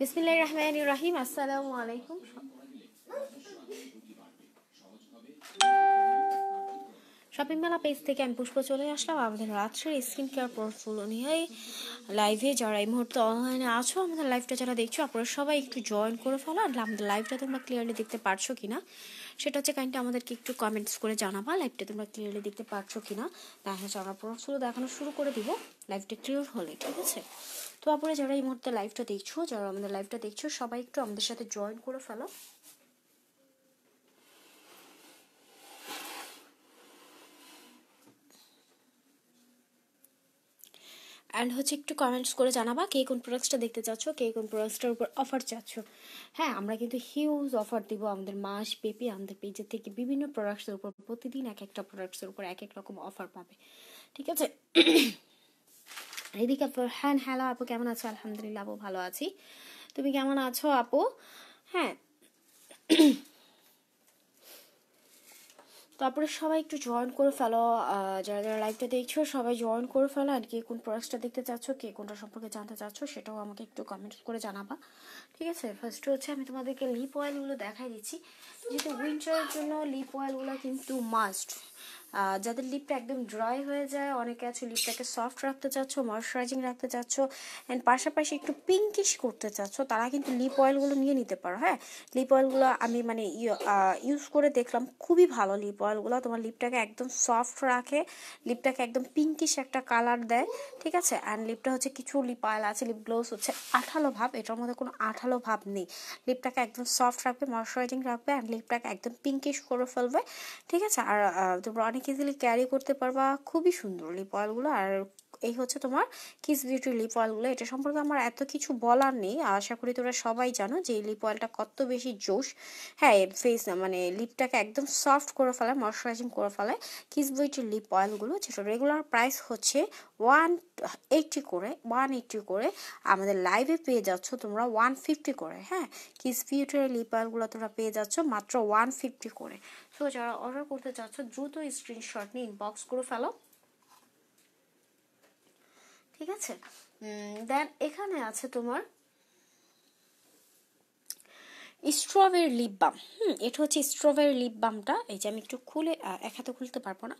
বিসমিল্লাহ রহমান রাহিম আসসালামু আলাইকুম শপিং মেলা পেজ থেকে আমি পুষ্প চলে আসলাম। আমাদের রাত্রের স্কিন কেয়ার প্রোডাক্টগুলো নিয়ে লাইভে যারা এই মুহূর্তে অনলাইনে আছো, আমাদের লাইভটা যারা দেখছ, আপনারা সবাই একটু জয়েন করে ফেলো। আর আমাদের লাইভটা তোমরা ক্লিয়ারলি দেখতে পারছ কিনা, সেটা হচ্ছে কাইন্ডলি আমাদেরকে একটু কমেন্টস করে জানাবা লাইভটা তোমরা ক্লিয়ারলি দেখতে পারছ কিনা। যাচ্ছে আমরা প্রোডাক্টগুলো দেখানো শুরু করে দিব। লাইভটা ক্লিয়ার হলে, ঠিক আছে? তো আপনারা যারা এই মুহূর্তে লাইভটা দেখছ, যারা আমাদের লাইভটা দেখছ, সবাই একটু আমাদের সাথে জয়েন করে ফেলো। অ্যান্ড হচ্ছে একটু কমেন্টস করে জানাবা, কে কোন প্রোডাক্টসটা দেখতে চাচ্ছ, কে কোন প্রোডাক্টসটার উপর অফার চাচ্ছ। হ্যাঁ আমরা কিন্তু হিউজ অফার দিব আমাদের মাস পেপি আমাদের পেজের থেকে বিভিন্ন প্রোডাক্টসের উপর। প্রতিদিন এক একটা প্রোডাক্টসের উপর এক এক রকম অফার পাবে। ঠিক আছে? রিদিকা হ্যাঁ হ্যালো আপু, কেমন আছো? আলহামদুলিল্লাহ আপু, ভালো আছি। তুমি কেমন আছো আপু? হ্যাঁ। তারপরে সবাই একটু জয়েন করে ফেলো যারা যারা লাইভটা দেখছ, সবাই জয়েন করে ফেলো আর কে কোন প্রোডাক্টটা দেখতে চাচ্ছ, কে কোনটা সম্পর্কে জানতে চাচ্ছ, সেটাও আমাকে একটু কমেন্টস করে জানাবা। ঠিক আছে? ফার্স্ট হচ্ছে আমি তোমাদেরকে লিপ অয়েলগুলো দেখাই দিচ্ছি। যেহেতু উইন্টারের জন্য লিপ অয়েলগুলো কিন্তু মাস্ট যাদের লিপটা একদম ড্রাই হয়ে যায়, অনেকে আছে লিপটাকে সফট রাখতে চাচ্ছ ময়শ্চারাইজিং রাখতে চাচ্ছ অ্যান্ড পাশাপাশি একটু পিঙ্কিশ করতে চাচ্ছ, তারা কিন্তু লিপ অয়েলগুলো নিয়ে নিতে পারো হ্যাঁ? লিপ অয়েলগুলো আমি মানে ইউজ করে দেখলাম, খুবই ভালো লিপ অয়েলগুলো তোমার লিপটাকে একদম সফট রাখে লিপটাকে একদম পিঙ্কিশ একটা কালার দেয়, ঠিক আছে? অ্যান্ড লিপটা হচ্ছে কিছু লিপ অয়েল আছে লিপ গ্লোস হচ্ছে আঠালো ভাব, এটার মধ্যে কোনো আঠালো ভাব নেই। লিপটাকে একদম সফট রাখবে ময়শ্চারাইজিং রাখবে অ্যান্ড লিপটাকে একদম পিঙ্কিশ করে ফেলবে, ঠিক আছে? আর তোমরা অনেক ইজিলি ক্যারি করতে পারবা। খুবই সুন্দর লিপ অয়েলগুলো আর এই হচ্ছে তোমার কিস বিউটি লিপ অয়েলগুলো এটা সম্পর্কে আমার এত কিছু বলার নেই। আশা করি তোমরা সবাই জানো যে এই লিপ অয়েলটা কত বেশি জোশ। হ্যাঁ ফেস মানে লিপটাকে একদম সফট করে ফেলায় ময়শ্চারাইজিং করে ফেলে কিস বিউটি লিপ অয়েলগুলো যেটা রেগুলার প্রাইস হচ্ছে ওয়ান এইটটি করে ওয়ান এইটটি করে। আমাদের লাইভে পেয়ে যাচ্ছ তোমরা ওয়ান ফিফটি করে। হ্যাঁ কিস বিউটির লিপ অয়েলগুলো তোমরা পেয়ে যাচ্ছ মাত্র ওয়ান ফিফটি করে। সো যারা অর্ডার করতে চাচ্ছ দ্রুত স্ক্রিনশট নিয়ে ইনবক্স করে ফেলো। ঠিক আছে? দেন এখানে আছে তোমার স্ট্রবেরি লিপ বাম হুম, এটা হচ্ছে স্ট্রবেরি লিপ বামটা এই যে আমি একটু খুলে এক হাতে খুলতে পারব না।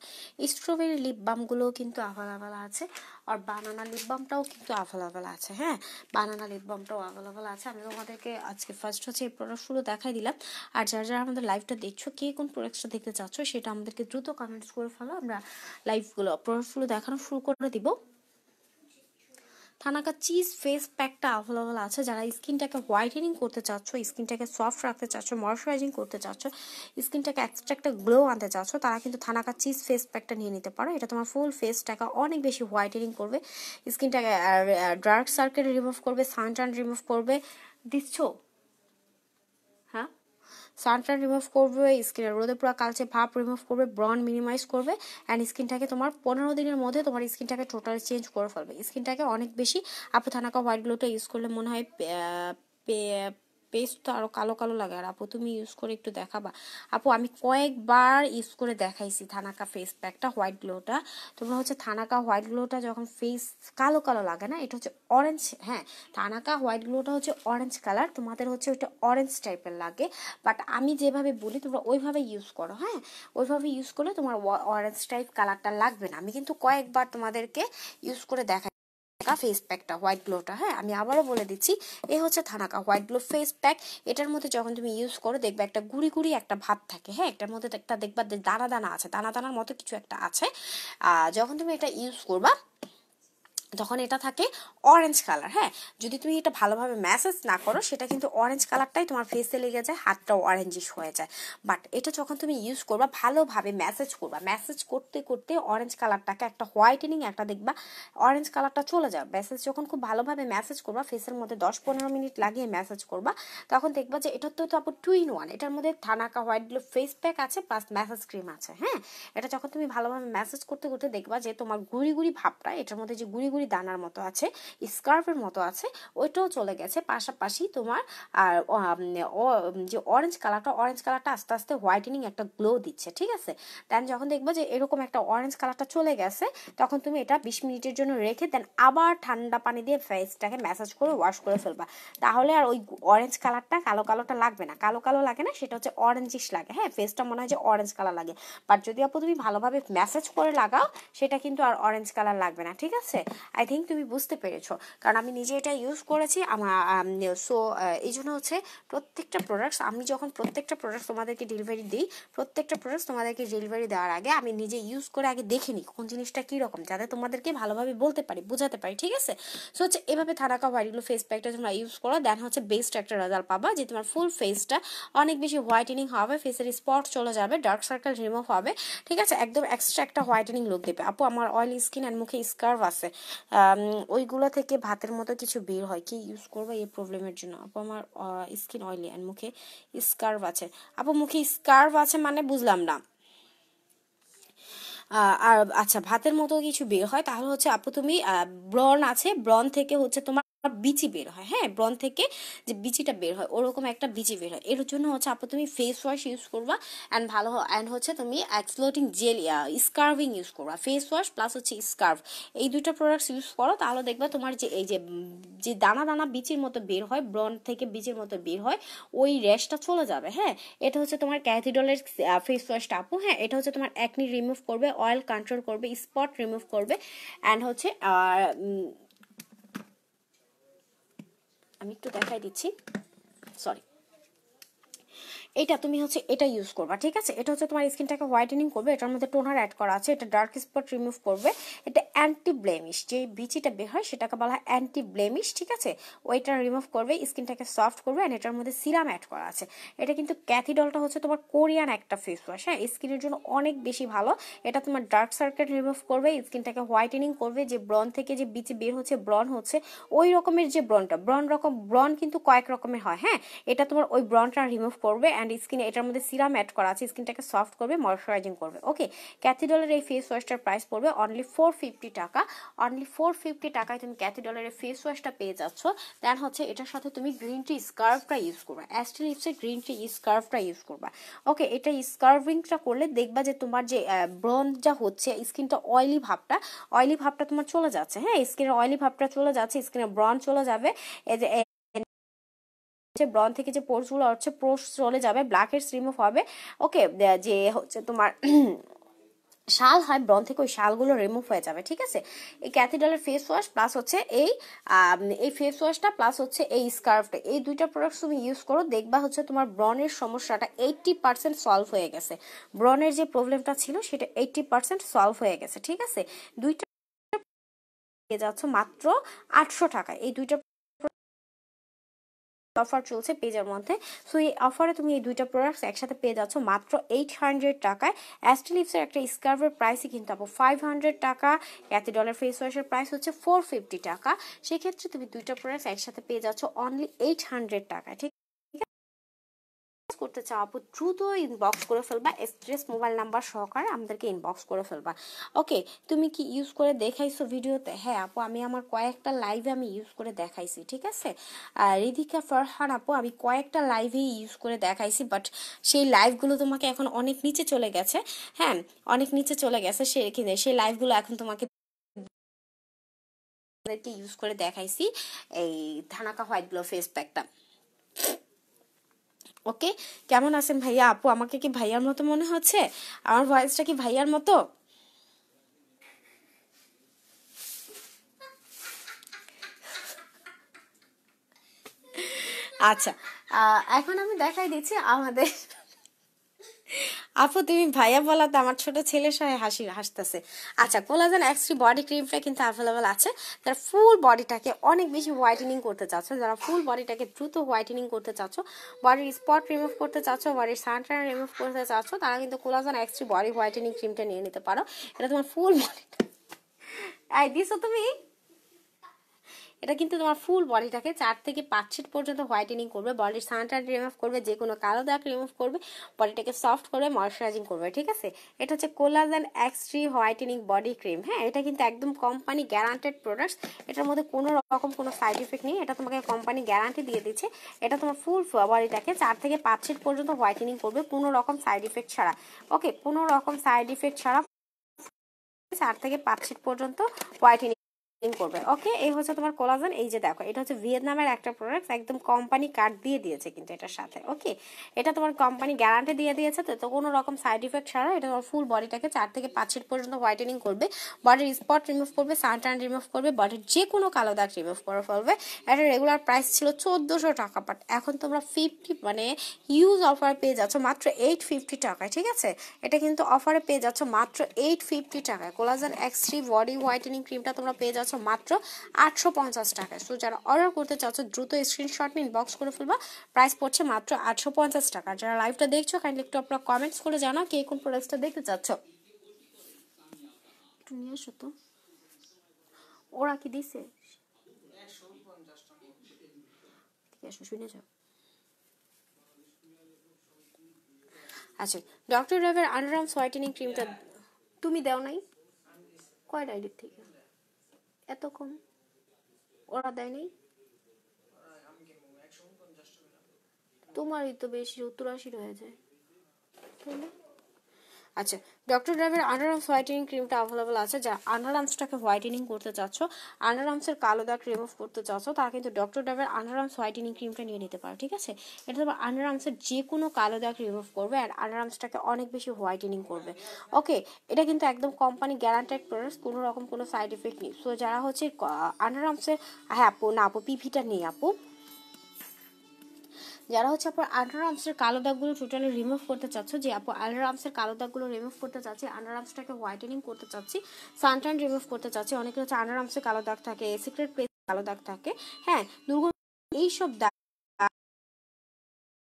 স্ট্রবেরি লিপ বামগুলোও কিন্তু অ্যাভেলেবেল আছে। আর বানানা লিপ বামটাও কিন্তু অ্যাভেলেবেল আছে হ্যাঁ? বানানা লিপ বামটাও অ্যাভেলেবেল আছে। আমি তোমাদেরকে আজকে ফার্স্ট হচ্ছে এই প্রোডাক্টগুলো দেখাই দিলাম। আর যারা যারা আমাদের লাইভটা দেখছ, কে কোন প্রোডাক্টটা দেখতে চাচ্ছ, সেটা আমাদেরকে দ্রুত কমেন্টস করে ফেলো। আমরা লাইভগুলো প্রোডাক্টগুলো দেখানো শুরু করে দিব। থানাকা চিজ ফেস প্যাকটা অ্যাভেলেবল আছে। যারা স্কিনটাকে হোয়াইটেনিং করতে চাচ্ছ, স্কিনটাকে সফট রাখতে চাচ্ছ ময়শ্চারাইজিং করতে চাচ্ছ, স্কিনটাকে এক্সট্রা একটা গ্লো আনতে চাচ্ছ, তারা কিন্তু থানাকা চিজ ফেস প্যাকটা নিয়ে নিতে পারো। এটা তোমার ফুল ফেসটাকে অনেক বেশি হোয়াইটেনিং করবে। স্কিনটাকে ডার্ক সার্কেল রিমুভ করবে সানটান রিমুভ করবে। দিচ্ছ? সানটান রিমুভ করবে, স্কিনের রোদে পুরো কালচে ভাব রিমুভ করবে ব্রন মিনিমাইজ করবে অ্যান্ড স্কিনটাকে তোমার পনেরো দিনের মধ্যে তোমার স্কিনটাকে টোটাল চেঞ্জ করে ফেলবে। স্কিনটাকে অনেক বেশি আপু থানাকা হোয়াইট গ্লোটা ইউজ করলে মনে হয় পেস্ট তো আরও কালো কালো লাগে। আর আপু, তুমি ইউজ করে একটু দেখাবা। আপু, আমি কয়েকবার ইউজ করে দেখাইছি থানাকা ফেস প্যাকটা হোয়াইট গ্লোটা তোমরা হচ্ছে থানাকা হোয়াইট গ্লোটা যখন ফেস কালো কালো লাগে না, এটা হচ্ছে অরেঞ্জ হ্যাঁ থানাকা হোয়াইট গ্লোটা হচ্ছে অরেঞ্জ কালার তোমাদের হচ্ছে ওইটা অরেঞ্জ টাইপের লাগে। বাট আমি যেভাবে বলি, তোমরা ওইভাবে ইউজ করো হ্যাঁ। ওইভাবে ইউজ করলে তোমার অরেঞ্জ টাইপ কালারটা লাগবে না। আমি কিন্তু কয়েকবার তোমাদেরকে ইউজ করে দেখাই থানাকা ফেস প্যাকটা হোয়াইট গ্লোটা হ্যাঁ? আমি আবারও বলে দিচ্ছি, এ হচ্ছে Thanaka white glow face pack এটার মধ্যে যখন তুমি ইউজ করো, দেখবে একটা গুড়ি গুড়ি একটা ভাব থাকে হ্যাঁ? এটার মধ্যে একটা দেখবা দানা দানা আছে, দানা দানার মতো কিছু একটা আছে। যখন তুমি এটা ইউজ করবা তখন এটা থাকে অরেঞ্জ কালার হ্যাঁ? যদি তুমি এটা ভালোভাবে ম্যাসেজ না করো, সেটা কিন্তু অরেঞ্জ কালারটাই তোমার ফেসে লেগে যায়, হাতটাও অরেঞ্জিশ হয়ে যায়। বাট এটা যখন তুমি ইউজ করবা, ভালোভাবে ম্যাসেজ করবা ম্যাসেজ করতে করতে অরেঞ্জ কালারটাকে একটা হোয়াইটেনিং একটা দেখবা অরেঞ্জ কালারটা চলে যাবে। ম্যাসেজ যখন খুব ভালোভাবে ম্যাসেজ করবা ফেসের মধ্যে দশ পনেরো মিনিট লাগিয়ে ম্যাসেজ করবা, তখন দেখবা যে এটার তো তো টু ইন ওয়ান এটার মধ্যে Thanaka white glow face pack আছে প্লাস ম্যাসেজ ক্রিম আছে হ্যাঁ? এটা যখন তুমি ভালোভাবে ম্যাসেজ করতে করতে দেখবা যে তোমার গুড়ি গুড়ি ভাবটা, এটার মধ্যে যে গুড়ি গুড়ি দানার মতো আছে, স্কার্ফের মতো আছে, ওইটাও চলে গেছে। পাশাপাশি তোমার আর যে অরেঞ্জ কালারটা অরেঞ্জ কালারটা আস্তে আস্তে হোয়াইটেনিং একটা গ্লো দিচ্ছে, ঠিক আছে? দেন যখন দেখব যে এরকম একটা অরেঞ্জ কালারটা চলে গেছে, তখন তুমি এটা বিশ মিনিটের জন্য রেখে দেন আবার ঠান্ডা পানি দিয়ে ফেসটাকে ম্যাসাজ করে ওয়াশ করে ফেলবা। তাহলে আর ওই অরেঞ্জ কালারটা কালো কালোটা লাগবে না। কালো কালো লাগে না, সেটা হচ্ছে অরেঞ্জিশ লাগে। হ্যাঁ ফেসটা মনে হয় যে অরেঞ্জ কালার লাগে। বাট যদি আপু তুমি ভালোভাবে ম্যাসেজ করে লাগাও, সেটা কিন্তু আর অরেঞ্জ কালার লাগবে না, ঠিক আছে? আই থিঙ্ক তুমি বুঝতে পেরেছ। কারণ আমি নিজে এটা ইউজ করেছি, আমার সো এই জন্য হচ্ছে প্রত্যেকটা প্রোডাক্টস আমি যখন প্রত্যেকটা প্রোডাক্ট তোমাদেরকে ডেলিভারি দিই, প্রত্যেকটা প্রোডাক্টস তোমাদেরকে ডেলিভারি দেওয়ার আগে আমি নিজে ইউজ করে আগে দেখে নিই কোন জিনিসটা কীরকম যাতে তোমাদেরকে ভালোভাবে বলতে পারি, বোঝাতে পারি, ঠিক আছে? সো হচ্ছে এভাবে থানাকা হোয়াইটগুলো ফেস প্যাকটা তোমরা ইউজ করো দেন হচ্ছে বেস্ট একটা রেজাল্ট পাবা যে তোমার ফুল ফেসটা অনেক বেশি হোয়াইটেনিং হবে ফেসের স্পট চলে যাবে ডার্ক সার্কেল রিমুভ হবে, ঠিক আছে? একদম এক্সট্রা একটা হোয়াইটেনিং লুক দেবে। আপু, আমার অয়েলি স্কিন অ্যান্ড মুখে স্কার্ভ আছে। ওইগুলো থেকে ভাতের মতো কিছু বের হয়। কি ইউজ করব? এই প্রবলেমের জন্য। আপু আমার স্কিন অয়েলি অ্যান্ড মুখে স্কার্ভ আছে। আপু, মুখে স্কার্ভ আছে মানে বুঝলাম না। আর আচ্ছা ভাতের মতো কিছু বের হয়। তাহলে হচ্ছে আপু, তুমি ব্রন আছে। ব্রন থেকে হচ্ছে তোমার বিচি বের হয় হ্যাঁ? ব্রন থেকে যে বিচিটা বের হয়, ওরকম একটা বিচি বের হয়। এর জন্য হচ্ছে আপু তুমি ফেস ওয়াশ ইউজ করবা অ্যান্ড ভালো অ্যান্ড হচ্ছে তুমি এক্সপ্লোটিং জেল স্কার্ভিং ইউজ করবা। ফেস ওয়াশ প্লাস হচ্ছে স্কার্ভ এই দুইটা প্রোডাক্টস ইউজ করো, তাহলে দেখবা তোমার যে, এই যে যে দানা দানা বিচির মতো বের হয় ব্রন থেকে বিচির মতো বের হয়, ওই র্যাশটা চলে যাবে হ্যাঁ? এটা হচ্ছে তোমার ক্যাথিডলের ফেস ওয়াশটা আপু হ্যাঁ? এটা হচ্ছে তোমার একনি রিমুভ করবে অয়েল কন্ট্রোল করবে স্পট রিমুভ করবে অ্যান্ড হচ্ছে আমি একটু দেখাই দিচ্ছি। সরি এটা তুমি হচ্ছে এটা ইউজ করবা, ঠিক আছে? এটা হচ্ছে তোমার স্কিনটাকে হোয়াইটেনিং করবে, এটার মধ্যে টোনার অ্যাড করা আছে, এটা ডার্ক স্পট রিমুভ করবে। এটা অ্যান্টি ব্লেমিশ যে বিচিটা বের হয় সেটাকে বলা হয় অ্যান্টি ব্লেমিশ ঠিক আছে? ওইটা রিমুভ করবে, স্কিনটাকে সফট করবে অ্যান্ড এটার মধ্যে সিরাম অ্যাড করা আছে। এটা কিন্তু ক্যাথিডলটা হচ্ছে তোমার কোরিয়ান একটা ফেস ওয়াশ হ্যাঁ? স্কিনের জন্য অনেক বেশি ভালো। এটা তোমার ডার্ক সার্কেল রিমুভ করবে, স্কিনটাকে হোয়াইটেনিং করবে, যে ব্রন থেকে যে বিচি বের হচ্ছে ব্রন হচ্ছে, ওই রকমের যে ব্রনটা ব্রন রকম ব্রন কিন্তু কয়েক রকমের হয় হ্যাঁ? এটা তোমার ওই ব্রনটা রিমুভ করবে অ্যান্ড স্কিনে এটার মধ্যে সিরাম অ্যাড করা আছে স্কিনটাকে সফট করবে ময়শ্চারাইজিং করবে। ওকে ক্যাথিডলের এই ফেস ওয়াশটার প্রাইস পড়বে অনলি ফোর ফিফটি টাকা। অনলি ফোর ফিফটি টাকায় তুমি ক্যাথিডলের ফেস ওয়াশটা পেয়ে যাচ্ছ। দেন হচ্ছে এটার সাথে তুমি গ্রিন টি স্কার্ফটা ইউজ করবা অ্যাস্টি লিপসের গ্রিন টি স্কার্ফটা ইউজ করবা। ওকে এটা স্কার্ভিংটা করলে দেখবা যে তোমার যে ব্রন যা হচ্ছে স্কিনটা অয়েলি ভাবটা অয়েলি ভাবটা তোমার চলে যাচ্ছে। হ্যাঁ স্কিনের অয়েলি ভাবটা চলে যাচ্ছে স্কিনের ব্রন চলে যাবে। এই যে ব্রন থেকে যে পোর্সগুলো হচ্ছে পোর্স চলে যাবে ব্ল্যাক হেডস রিমুভ হবে ওকে যে হচ্ছে তোমার শাল হয় ব্রন থেকে ওই শালগুলো রিমুভ হয়ে যাবে, ঠিক আছে? এই ক্যাথিডালের ফেস ওয়াশ প্লাস হচ্ছে এই এই ফেস ওয়াশটা প্লাস হচ্ছে এই স্কার্ফটা এই দুইটা প্রোডাক্টস তুমি ইউজ করো, দেখবা হচ্ছে তোমার ব্রনের সমস্যাটা এইটটি পার্সেন্ট সলভ হয়ে গেছে। ব্রনের যে প্রবলেমটা ছিল সেটা এইটটি পার্সেন্ট সলভ হয়ে গেছে, ঠিক আছে? দুইটা যাচ্ছ মাত্র আটশো টাকা এই দুইটা অফার চলছে পেজের মধ্যে। সো এই অফারে তুমি এই দুইটা প্রোডাক্টস একসাথে পেয়ে যাচ্ছ মাত্র এইট হান্ড্রেড টাকায়। অ্যাস্টিলিপসের একটা স্কার্ভের প্রাইসই কিন্তু আপু ফাইভ হান্ড্রেড টাকা। ক্যাথি ডলার ফেস ওয়াশের প্রাইস হচ্ছে ফোর ফিফটি টাকা। সেক্ষেত্রে তুমি দুইটা প্রোডাক্টস একসাথে পেয়ে যাচ্ছ অনলি এইট হান্ড্রেড টাকায়, ঠিক করতে চাও, আপু দ্রুত ইনবক্স করে ফেলবা এক্সপ্রেস মোবাইল নাম্বার সহকারে আমাদেরকে ইনবক্স করে ফেলবা। ওকে তুমি কি ইউজ করে দেখাইছো ভিডিওতে? হ্যাঁ আপু, আমি আমার কয়েকটা লাইভে আমি ইউজ করে দেখাইছি, ঠিক আছে? রিধিকা ফরহান, আপু, আমি কয়েকটা লাইভে ইউজ করে দেখাইছি বাট সেই লাইভগুলো তোমাকে এখন অনেক নিচে চলে গেছে। হ্যাঁ অনেক নিচে চলে গেছে, সে সেই লাইভগুলো এখন তোমাকে ইউজ করে দেখাইছি, এই থানাকা হোয়াইট গ্লো ফেস প্যাকটা ওকে? কেমন আছেন ভাইয়া? আপু, আমাকে কি ভাইয়ার মতো মনে হচ্ছে? আমার ভয়েসটা কি ভাইয়ার মতো? আচ্ছা এখন আমি দেখাই দিচ্ছি আমাদের আপু, তুমি ভাইয়া বলাতে আমার ছোট ছেলের সঙ্গে হাসি, হাসতেছে। আচ্ছা কোলাজেন এক্সট্রি বডি ক্রিমটা কিন্তু অ্যাভেলেবেল আছে। যারা ফুল বডিটাকে অনেক বেশি হোয়াইটেনিং করতে চাচ্ছ, যারা ফুল বডিটাকে দ্রুত হোয়াইটেনিং করতে চাচ্ছ বডির স্পট রিমুভ করতে চাচ্ছ বডির সানটান রিমুভ করতে চাচ্ছ, তারা কিন্তু কোলাজেন এক্সট্রি বডি হোয়াইটেনিং ক্রিমটা নিয়ে নিতে পারো। এটা তোমার ফুল বডিটা দিছো তুমি? এটা কিন্তু তোমার ফুল বডিটাকে চার থেকে পাঁচ সিট পর্যন্ত হোয়াইটেনিং করবে বডির সানটান রিমুভ করবে, যে কোনো কালো দাগ রিমুভ করবে বডিটাকে সফট করবে ময়শ্চারাইজিং করবে, ঠিক আছে? এটা হচ্ছে collagen X three whitening body cream হ্যাঁ? এটা কিন্তু একদম কোম্পানি গ্যারান্টেড প্রোডাক্টস এটার মধ্যে কোনো রকম কোনো সাইড ইফেক্ট নেই, এটা তোমাকে কোম্পানি গ্যারান্টি দিয়ে দিচ্ছে, এটা তোমার ফুল বডিটাকে চার থেকে পাঁচ সিট পর্যন্ত হোয়াইটেনিং করবে, কোনো রকম সাইড ইফেক্ট ছাড়া ওকে কোনো রকম সাইড ইফেক্ট ছাড়া চার থেকে পাঁচ সিট পর্যন্ত হোয়াইটেনিং করবে ওকে এই হচ্ছে তোমার কোলাজেন এই যে দেখো, এটা হচ্ছে ভিয়েতনামের একটা প্রোডাক্ট একদম কোম্পানি কার্ড দিয়ে দিয়েছে কিন্তু এটার সাথে ওকে এটা তোমার কোম্পানি গ্যারান্টি দিয়ে দিয়েছে, তো তো কোনো রকম সাইড ইফেক্ট ছাড়া এটা তোমার ফুল বডিটাকে চার থেকে পাঁচ সিট পর্যন্ত হোয়াইটেনিং করবে। বডির স্পট রিমুভ করবে সানটান রিমুভ করবে বডির যে কোনো কালো দাগ রিমুভ করে ফেলবে। এটা রেগুলার প্রাইস ছিল চোদ্দোশো টাকা বাট এখন তোমরা ফিফটি মানে ইউজ অফার পেয়ে যাচ্ছ মাত্র এইট ফিফটি টাকায়, ঠিক আছে? এটা কিন্তু অফারে পেয়ে যাচ্ছ মাত্র এইট ফিফটি টাকায়। Collagen X three body whitening ক্রিমটা তোমরা পেয়ে যাচ্ছ মাত্র আটশো পঞ্চাশ টাকায়। সো যারা অর্ডার করতে চাচ্ছ, দ্রুত স্ক্রিনশট নিন বক্স করে ফেলবা। প্রাইস পড়ছে মাত্র আটশো পঞ্চাশ টাকা। যারা লাইভটা দেখছ কাইন্ডলি একটু আপনারা কমেন্টস করে জানাও কে কোন প্রোডাক্টটা দেখতে চাচ্ছ। তো। ওরা কি দিছে? আচ্ছা ডক্টর ড্রাইভার আন্ডারআর্মস হোয়াইটেনিং ক্রিমটা তুমি দাও নাই? কয় ডাইরেক্ট থেকে? এত কম ওরা দেয় নাই তোমারই তো বেশি সত্তর আশি হয়ে যায়। তাহলে আচ্ছা ডক্টর ড্রাইভের আন্ডারআর্মস হোয়াইটেনিং ক্রিমটা অ্যাভেলেবল আছে, যা আন্ডারআর্মসটাকে হোয়াইটেনিং করতে চাচ্ছ আন্ডারআর্মসের কালো দাগ রিমুভ করতে চাচ্ছ তারা কিন্তু ডক্টর ড্রাইভের আন্ডারআর্মস হোয়াইটেনিং ক্রিমটা নিয়ে নিতে পারো, ঠিক আছে? এটা তোমার আন্ডারআর্মসের যে কোনো কালো দাগ রিমুভ করবে আর আন্ডারআর্মসটাকে অনেক বেশি হোয়াইটেনিং করবে। ওকে এটা কিন্তু একদম কোম্পানি গ্যারান্টেড প্রোডাক্ট কোনো রকম কোনো সাইড এফেক্ট নেই। সো যারা হচ্ছে আন্ডারআর্মসের হ্যাঁ আপু, না আপু পিভিটা নেই, আপু। যারা হচ্ছে আপনার আন্ডার আর্মসের কালো দাগগুলো টোটালি রিমুভ করতে চাচ্ছ, যে আপু আন্ডার আর্মসের কালো দাগগুলো রিমুভ করতে চাচ্ছি আন্ডার আর্মসটাকে হোয়াইটেনিং করতে চাচ্ছি সানটান রিমুভ করতে চাচ্ছি, অনেকের হচ্ছে আন্ডার আর্মসের কালো দাগ থাকে সিক্রেট প্লেস কালো দাগ থাকে হ্যাঁ দুর্গ এইসব দাগ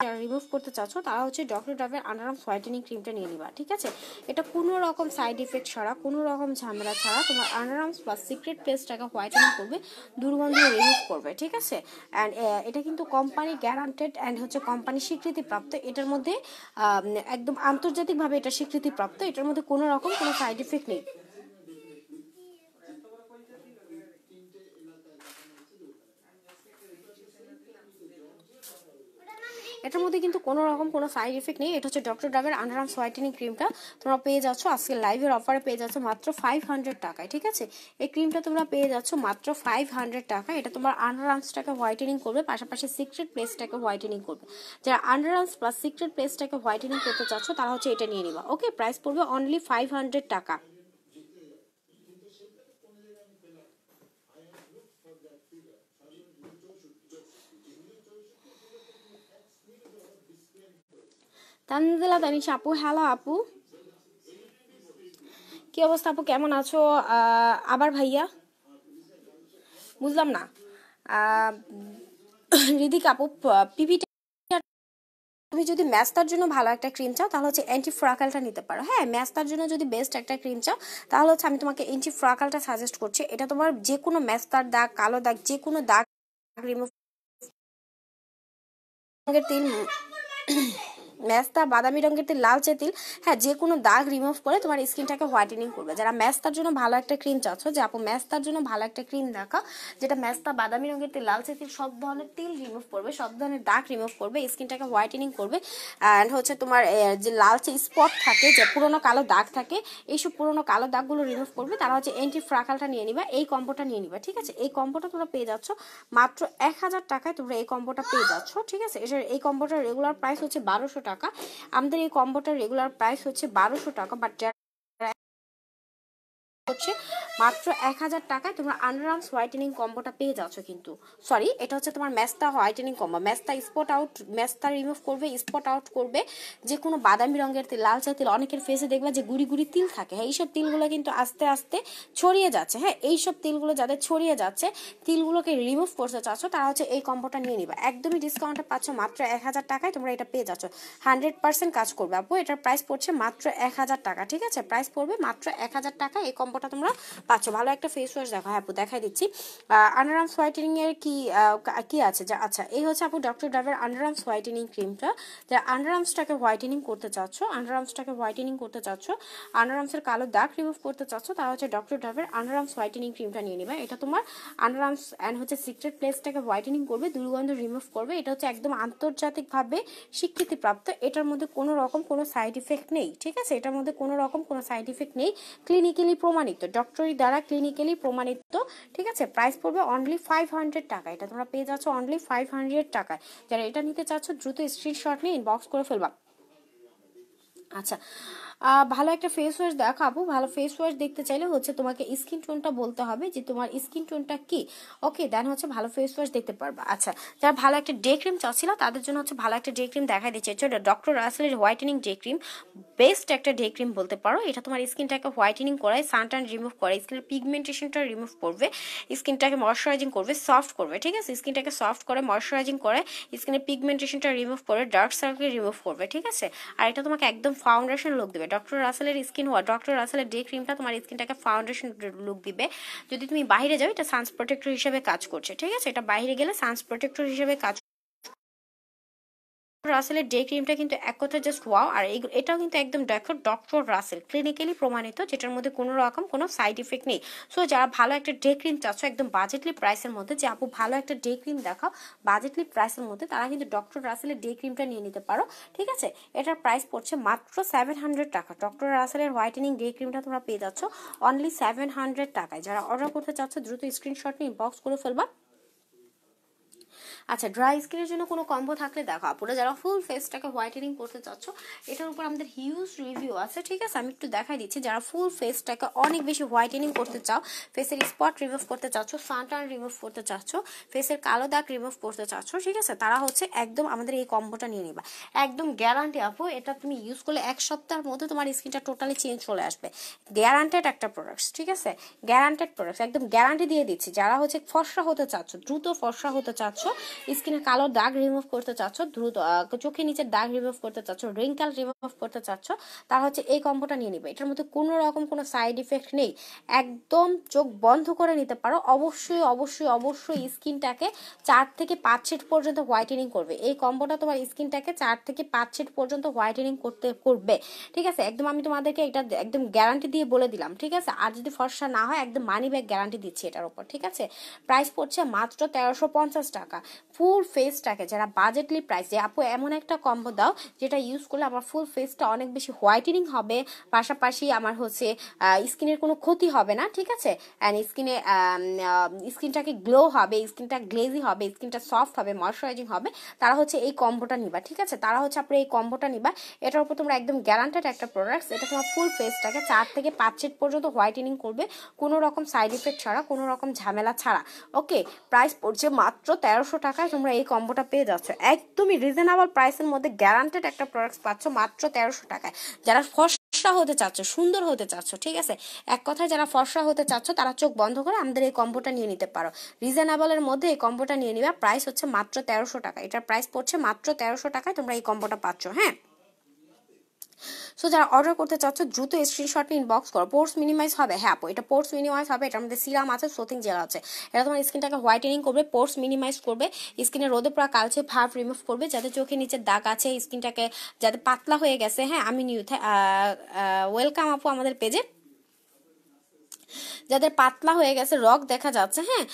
যারা রিমুভ করতে চাচ্ছ, তারা হচ্ছে ডক্টর ডাবের আন্ডারআর্মস হোয়াইটেনিং ক্রিমটা নিয়ে নিবা, ঠিক আছে? এটা কোনো রকম সাইড ইফেক্ট ছাড়া, কোনো রকম ঝামেলা ছাড়া তোমার আন্ডারআর্মস প্লাস সিক্রেট প্লেসটাকে হোয়াইটেনিং করবে, দুর্গন্ধ রিমুভ করবে, ঠিক আছে? অ্যান্ড এটা কিন্তু কোম্পানি গ্যারান্টেড অ্যান্ড হচ্ছে কোম্পানি স্বীকৃতিপ্রাপ্ত। এটার মধ্যে একদম আন্তর্জাতিকভাবে এটা স্বীকৃতিপ্রাপ্ত। এটার মধ্যে কোনো রকম কোনো সাইড ইফেক্ট নেই। এটার মধ্যে কিন্তু কোনো রকম কোনো সাইড এফেক্ট নেই। এটা হচ্ছে ডক্টর ডাবের আন্ডারআর্মস হোয়াইটেনিং ক্রিমটা তোমরা পেয়ে যাচ্ছ। আজকে লাইভের অফারে পেয়ে যাচ্ছ মাত্র ফাইভ হান্ড্রেড টাকায়, ঠিক আছে? এই ক্রিমটা তোমরা পেয়ে যাচ্ছ মাত্র ফাইভ হান্ড্রেড টাকা এটা তোমার আন্ডারআর্মসটাকে হোয়াইটেনিং করবে, পাশাপাশি সিক্রেট প্লেসটাকে হোয়াইটেনিং করবে। যারা আন্ডারআর্মস প্লাস সিক্রেট প্লেসটাকে হোয়াইটেনিং করতে চাচ্ছ, তারা হচ্ছে এটা নিয়ে নিবা ওকে প্রাইস পড়বে অনলি ফাইভ হান্ড্রেড টাকা। তানজিলা, তানিশা আপু, হ্যালো আপু। কি অবস্থা আপু? কেমন আছো? আবার ভাইয়া? বুঝলাম না। রিদিক আপু পিপিটা, তুমি যদি ম্যাস্তার জন্য ভালো একটা ক্রিম চাও, তাহলে হচ্ছে অ্যান্টি ফ্রাকালটা নিতে পারো। হ্যাঁ ম্যাস্তার জন্য যদি বেস্ট একটা ক্রিম চাও, তাহলে হচ্ছে আমি তোমাকে অ্যান্টি ফ্রাকালটা সাজেস্ট করছি। এটা তোমার যে কোনো ম্যাস্তার দাগ, কালো দাগ যে কোনো দাগ রিমুভ তেল ম্যাস্তা বাদামি রঙের তেল লালচে তেল হ্যাঁ যে কোনো দাগ রিমুভ করে তোমার স্কিনটাকে হোয়াইটেনিং করবে। যারা ম্যাস্তার জন্য ভালো একটা ক্রিম চাচ্ছ, যে আপু ম্যাস্তার জন্য ভালো একটা ক্রিম দেখা যেটা ম্যাস্তা বাদামি রঙের তেল লালচে তেল সব ধরনের তেল রিমুভ করবে, সব ধরনের দাগ রিমুভ করবে স্কিনটাকে হোয়াইটেনিং করবে। অ্যান্ড হচ্ছে তোমার যে লালচে স্পট থাকে, যে পুরোনো কালো দাগ থাকে, এইসব পুরোনো কালো দাগগুলো রিমুভ করবে, তারা হচ্ছে এন্টি ফ্রাকালটা নিয়ে নিবা, এই কম্বোটা নিয়ে নিবা, ঠিক আছে? এই কম্বোটা তোমরা পেয়ে যাচ্ছ মাত্র এক হাজার টাকায় তোমরা এই কম্বোটা পেয়ে যাচ্ছ, ঠিক আছে? এই কম্বোটার রেগুলার প্রাইস হচ্ছে বারোশো টাকা। আমাদের এই কম্বোটার রেগুলার প্রাইস হচ্ছে বারোশো টাকা বাট হচ্ছে মাত্র এক হাজার টাকায় তোমরা আন্ডারআর্মস হোয়াইটেনিং কম্বোটা পেয়ে যাচ্ছ কিন্তু। সরি এটা হচ্ছে তোমার ম্যাস্তা হোয়াইটেনিং কম্বো ম্যাস্তা স্পট আউট ম্যাস্তা রিমুভ করবে স্পট আউট করবে। যে কোনো বাদামি রঙের তেল, লালচে তেল, অনেকের ফেসে দেখবে যে গুড়ি গুড়ি তিল থাকে। হ্যাঁ এইসব তিলগুলো কিন্তু আস্তে আস্তে ছড়িয়ে যাচ্ছে। হ্যাঁ এইসব তিলগুলো যাদের ছড়িয়ে যাচ্ছে, তিলগুলোকে রিমুভ করতে চাচ্ছ, তারা হচ্ছে এই কম্বোটা নিয়ে নিবে। একদমই ডিসকাউন্টে পাচ্ছ মাত্র এক হাজার টাকায় তোমরা এটা পেয়ে যাচ্ছ। হান্ড্রেড পার্সেন্ট কাজ করবে। আপু, এটার প্রাইস পড়ছে মাত্র এক হাজার টাকা, ঠিক আছে? প্রাইস পড়বে মাত্র এক হাজার টাকা এই কম্বো কম্বোটা তোমরা পাচ্ছ? ভালো একটা ফেস ওয়াশ দেখো। হ্যাঁ আপু, দেখাই দিচ্ছি। আন্ডারআর্মস হোয়াইটেনিং এর কি কি আছে? যা আচ্ছা এই হচ্ছে আপু ডক্টর ডাবের আন্ডারআর্মস হোয়াইটেনিং ক্রিমটা যারা আন্ডারআর্মসটাকে হোয়াইটেনিং করতে চাচ্ছ আন্ডারআর্মসটাকে হোয়াইটেনিং করতে চাচ্ছ আন্ডারআর্মসের কালো দাগ রিমুভ করতে চাচ্ছ, তারা হচ্ছে ডক্টর ডাবের আন্ডারআর্মস হোয়াইটেনিং ক্রিমটা নিয়ে নেবে। এটা তোমার আন্ডারআর্মস অ্যান্ড হচ্ছে সিক্রেট প্লেসটাকে হোয়াইটেনিং করবে, দুর্গন্ধ রিমুভ করবে। এটা হচ্ছে একদম আন্তর্জাতিকভাবে স্বীকৃতিপ্রাপ্ত। এটার মধ্যে কোনো রকম কোনো সাইড ইফেক্ট নেই, ঠিক আছে? এটার মধ্যে কোনো রকম কোনো সাইড ইফেক্ট নেই। ক্লিনিক্যালি প্রমাণিত। ডক্টরি দ্বারা ক্লিনিক্যালি প্রমাণিত, ঠিক আছে? প্রাইস পড়বে অনলি ফাইভ হান্ড্রেড টাকা এটা তোমরা পেয়ে যাচ্ছ অনলি ফাইভ হান্ড্রেড টাকায়। যারা এটা নিতে চাচ্ছ, দ্রুত স্ক্রিনশট নিয়ে ইনবক্স করে ফেলবা। আচ্ছা ভালো একটা ফেস ওয়াশ দেখাবো। ভালো ফেস ওয়াশ দেখতে চাইলে হচ্ছে তোমাকে স্কিন টোনটা বলতে হবে যে তোমার স্কিন টোনটা কি। ওকে দেন হচ্ছে ভালো ফেস ওয়াশ দেখতে পারবা। আচ্ছা যারা ভালো একটা ডে ক্রিম চাচ্ছিল, তাদের জন্য হচ্ছে ভালো একটা ডে ক্রিম দেখা দিচ্ছে। এটা ডক্টর রাসেলের হোয়াইটেনিং ডে ক্রিম বেস্ট একটা ডে ক্রিম বলতে পারো। এটা তোমার স্কিনটাকে হোয়াইটেনিং করায় সানটান রিমুভ করে। স্কিনের পিগমেন্টেশনটা রিমুভ করবে। স্কিনটাকে ময়শ্চারাইজিং করবে সফট করবে, ঠিক আছে? স্কিনটাকে সফট করে ময়শ্চারাইজিং করে স্কিনের পিগমেন্টেশনটা রিমুভ করে ডার্ক সার্কেল রিমুভ করবে, ঠিক আছে? আর এটা তোমাকে একদম ফাউন্ডেশন লুক দেবে। ডক্টর রাসেলের স্কিন হওয়া ডক্টর রাসেলের ডে ক্রিমটা তোমার স্কিনটাকে ফাউন্ডেশন লুক দিবে। যদি তুমি বাইরে যাও, এটা সানস প্রোটেক্টর হিসেবে কাজ করছে, ঠিক আছে? এটা বাইরে গেলে সানস প্রোটেক্টর হিসেবে কাজ রাসেলের ডে ক্রিমটা কিন্তু এক কথা জাস্ট ওয়াও আর এটাও কিন্তু একদম দেখো ডক্টর রাসেল ক্লিনিক্যালি প্রমাণিত, যেটার মধ্যে কোনো রকম কোনো সাইড ইফেক্ট নেই। সো যারা ভালো একটা ডে ক্রিম চাচ্ছ, একদম বাজেটলি প্রাইসের মধ্যে, যে আপু ভালো একটা ডে ক্রিম দেখাও বাজেটলি প্রাইসের মধ্যে, তারা কিন্তু ডক্টর রাসেলের ডে ক্রিমটা নিয়ে নিতে পারো, ঠিক আছে? এটার প্রাইস পড়ছে মাত্র সেভেন হান্ড্রেড টাকা। ডক্টর রাসেলের হোয়াইটেনিং ডে ক্রিমটা তোমরা পেয়ে যাচ্ছ অনলি সেভেন হান্ড্রেড টাকায়। যারা অর্ডার করতে চাচ্ছ, দ্রুত স্ক্রিনশট নিয়ে বক্স করে ফেলবা। আচ্ছা ড্রাই স্কিনের জন্য কোনো কম্বো থাকলে দেখো, আপুরা যারা ফুল ফেসটাকে হোয়াইটেনিং করতে চাচ্ছ, এটার উপর আমাদের হিউজ রিভিউ আছে, ঠিক আছে? আমি একটু দেখাই দিচ্ছি, যারা ফুল ফেসটাকে অনেক বেশি হোয়াইটেনিং করতে চাও ফেসের স্পট রিমুভ করতে চাচ্ছ সানটান রিমুভ করতে চাচ্ছ ফেসের কালো দাগ রিমুভ করতে চাচ্ছ, ঠিক আছে? তারা হচ্ছে একদম আমাদের এই কম্বোটা নিয়ে নিবা। একদম গ্যারান্টি আপু, এটা তুমি ইউজ করলে এক সপ্তাহের মধ্যে তোমার স্কিনটা টোটালি চেঞ্জ চলে আসবে। গ্যারান্টেড একটা প্রোডাক্ট ঠিক আছে? গ্যারান্টেড প্রোডাক্ট একদম গ্যারান্টি দিয়ে দিচ্ছি, যারা হচ্ছে ফর্সা হতে চাচ্ছ, দ্রুত ফর্সা হতে চাচ্ছ স্কিনে কালো দাগ রিমুভ করতে চাচ্ছ, দ্রুত চোখের নিচের দাগ রিমুভ করতে চাচ্ছ রিঙ্কাল রিমুভ করতে চাচ্ছ, তার হচ্ছে এই কম্বোটা নিয়ে নিবে। এটার মধ্যে কোনো রকম কোনো সাইড ইফেক্ট নেই। একদম চোখ বন্ধ করে নিতে পারো। অবশ্যই অবশ্যই অবশ্যই স্কিনটাকে চার থেকে পাঁচ সেট পর্যন্ত হোয়াইটেনিং করবে। এই কম্বোটা তোমার স্কিনটাকে চার থেকে পাঁচ সেট পর্যন্ত হোয়াইটেনিং করতে, করবে। ঠিক আছে? একদম আমি তোমাদেরকে এটা একদম গ্যারান্টি দিয়ে বলে দিলাম। ঠিক আছে? আর যদি ফর্সা না হয়, একদম মানি ব্যাগ গ্যারান্টি দিচ্ছি এটার উপর। ঠিক আছে? প্রাইস পড়ছে মাত্র তেরোশো টাকা। ফুল ফেসটাকে যারা বাজেটলি প্রাইস আপু এমন একটা কম্বো দাও যেটা ইউজ করলে আমার ফুল ফেসটা অনেক বেশি হোয়াইটেনিং হবে, পাশাপাশি আমার হচ্ছে স্কিনের কোনো ক্ষতি হবে না, ঠিক আছে? অ্যান্ড স্কিনে স্কিনটাকে গ্লো হবে স্কিনটা গ্লেজি হবে স্কিনটা সফট হবে ময়শ্চারাইজিং হবে, তারা হচ্ছে এই কম্বোটা নিবা, ঠিক আছে? তারা হচ্ছে আপনার এই কম্বোটা নিবা, এটার উপর তোমরা একদম গ্যারান্টেড একটা প্রোডাক্ট এটা তোমার ফুল ফেসটাকে চার থেকে পাঁচ সেট পর্যন্ত হোয়াইটেনিং করবে, কোনো রকম সাইড ইফেক্ট ছাড়া, কোনো রকম ঝামেলা ছাড়া ওকে প্রাইস পড়ছে মাত্র তেরোশো টাকায় তোমরা এই কম্বোটা পেয়ে যাচ্ছ। একদমই রিজনেবল প্রাইসের মধ্যে গ্যারান্টেড একটা প্রোডাক্ট পাচ্ছ মাত্র তেরোশো টাকায়। যারা ফর্সা হতে চাচ্ছ, সুন্দর হতে চাচ্ছ, ঠিক আছে? এক কথায় যারা ফর্সা হতে চাচ্ছ, তারা চোখ বন্ধ করে আমাদের এই কম্বোটা নিয়ে নিতে পারো। রিজনেবলের মধ্যে এই কম্বোটা নিয়ে নিবা প্রাইস হচ্ছে মাত্র তেরোশো টাকা। এটার প্রাইস পড়ছে মাত্র তেরোশো টাকায় তোমরা এই কম্বোটা পাচ্ছ হ্যাঁ? সো যারা অর্ডার করতে চাচ্ছ, দ্রুত স্ক্রিনশট ইনবক্স করো। পোর্স মিনিমাইজ হবে। হ্যাঁ এটা পোর্স মিনিমাইজ হবে। এটার মধ্যে সিরাম আছে সোথিং জেল আছে। এটা তোমার স্কিনটাকে হোয়াইটেনিং করবে পোর্স মিনিমাইজ করবে। স্কিনের রোদে পুরো কালচে ভাব রিমুভ করবে। যাতে চোখের নিচে দাগ আছে, স্কিনটাকে যাতে পাতলা হয়ে গেছে। হ্যাঁ আমি নিউ ওয়েলকাম আপু আমাদের পেজে যাদের পাতলা হয়ে গেছে রক দেখা যাচ্ছে হ্যাঁ?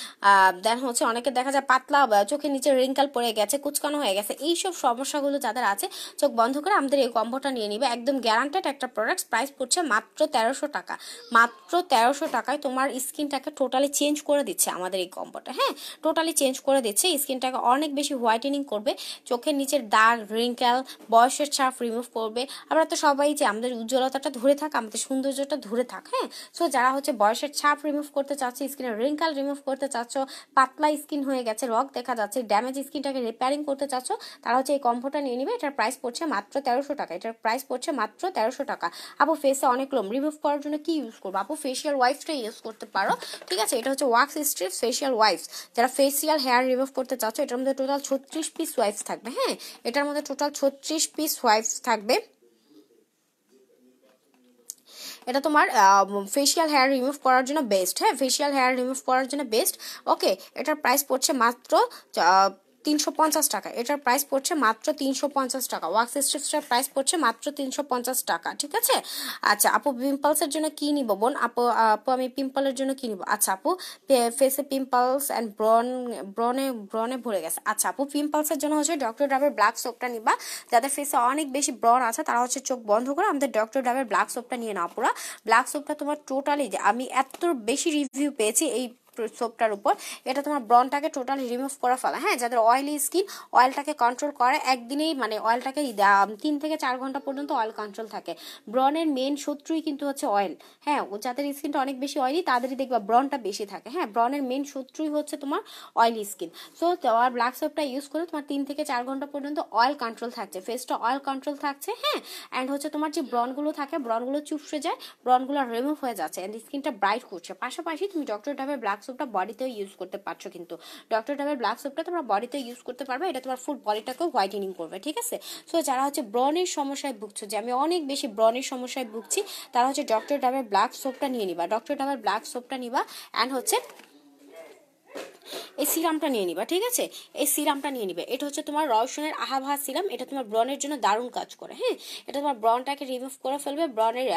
দেন হচ্ছে অনেকে দেখা যায় পাতলা চোখের নিচে রিঙ্কাল পড়ে গেছে, কুচকানো হয়ে গেছে, এইসব সমস্যাগুলো যাদের আছে, চোখ বন্ধ করে আমাদের এই কম্বোটা নিয়ে নিবে। একদম গ্যারান্টেড একটা প্রোডাক্ট প্রাইস পড়ছে মাত্র তেরোশো টাকা। মাত্র তেরোশো টাকায় তোমার স্কিনটাকে টোটালি চেঞ্জ করে দিচ্ছে আমাদের এই কম্বোটা হ্যাঁ? টোটালি চেঞ্জ করে দিচ্ছে স্কিনটাকে অনেক বেশি হোয়াইটেনিং করবে, চোখের নিচের দাগ রিঙ্কেল বয়সের ছাপ রিমুভ করবে। আমরা তো সবাই যে আমাদের উজ্জ্বলতাটা ধরে থাক, আমাদের সৌন্দর্যটা ধরে থাক হ্যাঁ? সো যারা হচ্ছে বয়সের ছাপ রিমুভ করতে চাচ্ছ স্কিনের রিঙ্কাল রিমুভ করতে চাচ্ছ, পাতলা স্কিন হয়ে গেছে রক দেখা যাচ্ছে ড্যামেজ স্কিনটাকে রিপেয়ারিং করতে চাচ্ছ, তারা হচ্ছে এই কম্বোটা নিয়ে নিবে। এটার প্রাইস পড়ছে মাত্র তেরোশো টাকা। এটার প্রাইস পড়ছে মাত্র তেরোশো টাকা। আপু ফেসে অনেক লোম রিমুভ করার জন্য কি ইউজ করব? আপু ফেসিয়াল ওয়াইফসটা ইউজ করতে পারো। ঠিক আছে? এটা হচ্ছে ওয়াক্স স্ট্রিপ ফেসিয়াল ওয়াইফস যারা ফেসিয়াল হেয়ার রিমুভ করতে চাচ্ছ, এটার মধ্যে টোটাল ছত্রিশ পিস ওয়াইফস থাকবে হ্যাঁ? এটার মধ্যে টোটাল ছত্রিশ পিস ওয়াইফস থাকবে। এটা তোমার ফেসিয়াল হেয়ার রিমুভ করার জন্য বেস্ট হ্যাঁ? ফেসিয়াল হেয়ার রিমুভ করার জন্য বেস্ট ওকে এটার প্রাইস পড়ছে মাত্র তিনশো পঞ্চাশ টাকা। এটার প্রাইস পড়ছে মাত্র তিনশো পঞ্চাশ টাকা। ওয়াক্স স্ট্রিপসটার প্রাইস পড়ছে মাত্র তিনশো পঞ্চাশ টাকা, ঠিক আছে? আচ্ছা আপু পিম্পলসের জন্য কি নিব বোন? আপু আপু, আমি পিম্পলের জন্য কি নিব? আচ্ছা আপু ফেসে পিম্পলস অ্যান্ড ব্রন ব্রনে ব্রনে ভরে গেছে। আচ্ছা আপু পিম্পলসের জন্য হচ্ছে ডক্টর ডাবের ব্ল্যাক সোপটা নিবা। যাদের ফেসে অনেক বেশি ব্রন আছে, তারা হচ্ছে চোখ বন্ধ করে আমাদের ডক্টর ডাবের ব্ল্যাক সোপটা নিয়ে নাও পুরো। ব্ল্যাক সোপটা তোমার টোটালি আমি এত বেশি রিভিউ পেয়েছি এই সোপটার উপর, এটা তোমার ব্রনটাকে টোটালি রিমুভ করে ফেলা। হ্যাঁ যাদের অয়েলি স্কিন অয়েলটাকে কন্ট্রোল করে, একদিনেই মানে অয়েলটাকে তিন থেকে চার ঘণ্টা পর্যন্ত অয়েল কন্ট্রোল থাকে। ব্রনের মেন শত্রুই কিন্তু হচ্ছে অয়েল হ্যাঁ যাদের স্কিনটা অনেক বেশি অয়েলি তাদেরই দেখবা ব্রনটা বেশি থাকে। হ্যাঁ ব্রনের মেন শত্রুই হচ্ছে তোমার অয়েলি স্কিন সো তোমার ব্ল্যাক সোপটা ইউজ করে তোমার তিন থেকে চার ঘণ্টা পর্যন্ত অয়েল কন্ট্রোল থাকছে। ফেসটা অয়েল কন্ট্রোল থাকছে হ্যাঁ অ্যান্ড হচ্ছে তোমার যে ব্রনগুলো থাকে ব্রনগুলো চুপসে যায় ব্রনগুলো রিমুভ হয়ে যাচ্ছে অ্যান্ড স্কিনটা ব্রাইট করছে। পাশাপাশি তুমি ডক্টর ডাবের ব্ল্যাক সোপটা বডিতেও ইউজ করতে পারছ কিন্তু। ডক্টর ডাবের ব্ল্যাক সোপটা তোমরা বডিতে ইউজ করতে পারবে, এটা তোমার ফুল বডিটাকেও হোয়াইটেনিং করবে, ঠিক আছে? সো যারা হচ্ছে ব্রনের সমস্যায় ভুগছো, যে আমি অনেক বেশি ব্রনের সমস্যায় ভুগছি, তারা হচ্ছে ডক্টর ডাবের ব্ল্যাক সোপটা নিয়ে নিবা। ডক্টর ডাবের ব্ল্যাক সোপটা নিবা অ্যান্ড হচ্ছে এই সিরামটা নিয়ে নিবা, ঠিক আছে? এই সিরামটা নিয়ে নিবে। এটা হচ্ছে তোমার রসনের আহাভা সিরাম, এটা তোমার ব্রনের জন্য দারুণ কাজ করে হ্যাঁ? এটা তোমার ব্রনটাকে রিমুভ করে ফেলবে ব্রনের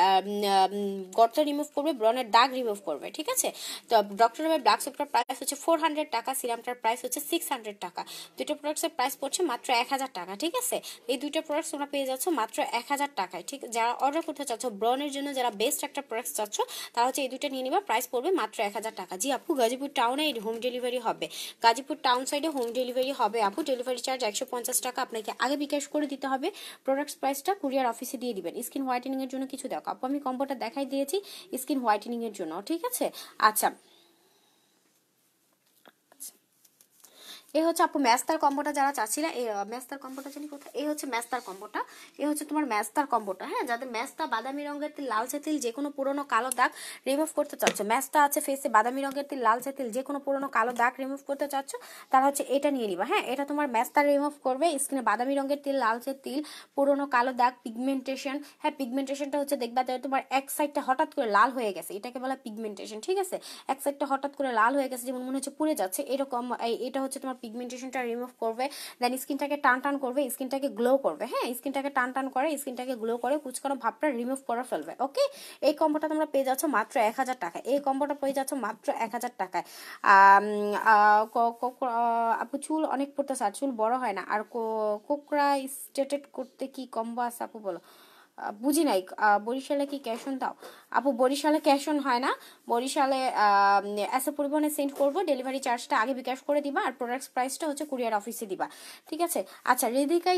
গর্ত রিমুভ করবে ব্রনের দাগ রিমুভ করবে, ঠিক আছে? তো ডক্টর ব্ল্যাক সোপটার প্রাইস হচ্ছে ফোর হান্ড্রেড টাকা, সিরামটার প্রাইস হচ্ছে সিক্স হান্ড্রেড টাকা। দুটো প্রোডাক্টসের প্রাইস পড়ছে মাত্র এক হাজার টাকা, ঠিক আছে? এই দুইটা প্রোডাক্টস তোমরা পেয়ে যাচ্ছ মাত্র এক হাজার টাকায়, ঠিক? যারা অর্ডার করতে চাচ্ছ ব্রনের জন্য যারা বেস্ট একটা প্রোডাক্ট চাচ্ছ, তারা হচ্ছে এই দুইটা নিয়ে নিবা প্রাইস পড়বে মাত্র এক হাজার টাকা। জি আপু, গাজীপুর টাউনে এই হোম ডেলিভারি হবে। গাজীপুর টাউন সাইডে হোম ডেলিভারি হবে। আপু ডেলিভারি চার্জ একশো পঞ্চাশ টাকা। আপনাকে আগে বিকাশ করে দিতে হবে। প্রোডাক্ট প্রাইসটা কুরিয়ার অফিসে দিয়ে দিবেন। স্কিন হোয়াইটেনিং এর জন্য কিছু দেখো আপু, আমি কম্বোটা দেখাই দিয়েছি স্কিন হোয়াইটেনিং এর জন্য, ঠিক আছে? আচ্ছা এই হচ্ছে আপু ম্যাস্তার কম্বোটা যারা চাচ্ছিলে এই ম্যাস্তার কম্বোটা জানি কোথায়? এই হচ্ছে ম্যাস্তার কম্বোটা। এ হচ্ছে তোমার ম্যাস্তার কম্বোটা হ্যাঁ? যাদের ম্যাস্তা বাদামি রঙের তিল, লালচে তিল যে কোনো পুরোনো কালো দাগ রিমুভ করতে চাচ্ছ, ম্যাস্তা আছে ফেসে বাদামি রঙের তিল, লালচে তিল যে কোনো পুরোনো কালো দাগ রিমুভ করতে চাচ্ছ, তারা হচ্ছে এটা নিয়ে নিবা হ্যাঁ? এটা তোমার ম্যাস্তা রিমুভ করবে স্কিনে বাদামি রঙের তিল, লালচে তিল, পুরোনো কালো দাগ পিগমেন্টেশন হ্যাঁ? পিগমেন্টেশনটা হচ্ছে দেখবা তোমার এক সাইডটা হঠাৎ করে লাল হয়ে গেছে, এটাকে বলা পিগমেন্টেশন ঠিক আছে? এক সাইডটা হঠাৎ করে লাল হয়ে গেছে, যেমন মনে হচ্ছে পুড়ে যাচ্ছে, এরকম এটা হচ্ছে তোমার পিগমেন্টেশনটা রিমুভ করবে দেন স্কিনটাকে টান টান করবে স্কিনটাকে গ্লো করবে। হ্যাঁ স্কিনটাকে টান টান করে স্কিনটাকে গ্লো করে, কুচকানো ভাবটা রিমুভ করে ফেলবে ওকে এই কম্বোটা তোমরা পেয়ে যাচ্ছ মাত্র এক হাজার টাকা এই কম্বোটা পেয়ে যাচ্ছ মাত্র এক হাজার টাকায়। আপু চুল অনেক পড়তেছে, আর চুল বড় হয় না। আর কোকরা স্টেটেড করতে কি কম্বো আছে আপু বলো? বুঝি নাই। বরিশালে কি ক্যাশন দাও? আপু, বরিশালে ক্যাশন হয় না। বরিশালে এসে পরিবহনে সেন্ড করব ডেলিভারি চার্জটা আগে বিকাশ করে দিবা আর প্রোডাক্ট প্রাইসটা হচ্ছে কুরিয়ার অফিসে দিবা। ঠিক আছে? আচ্ছা রেদিকা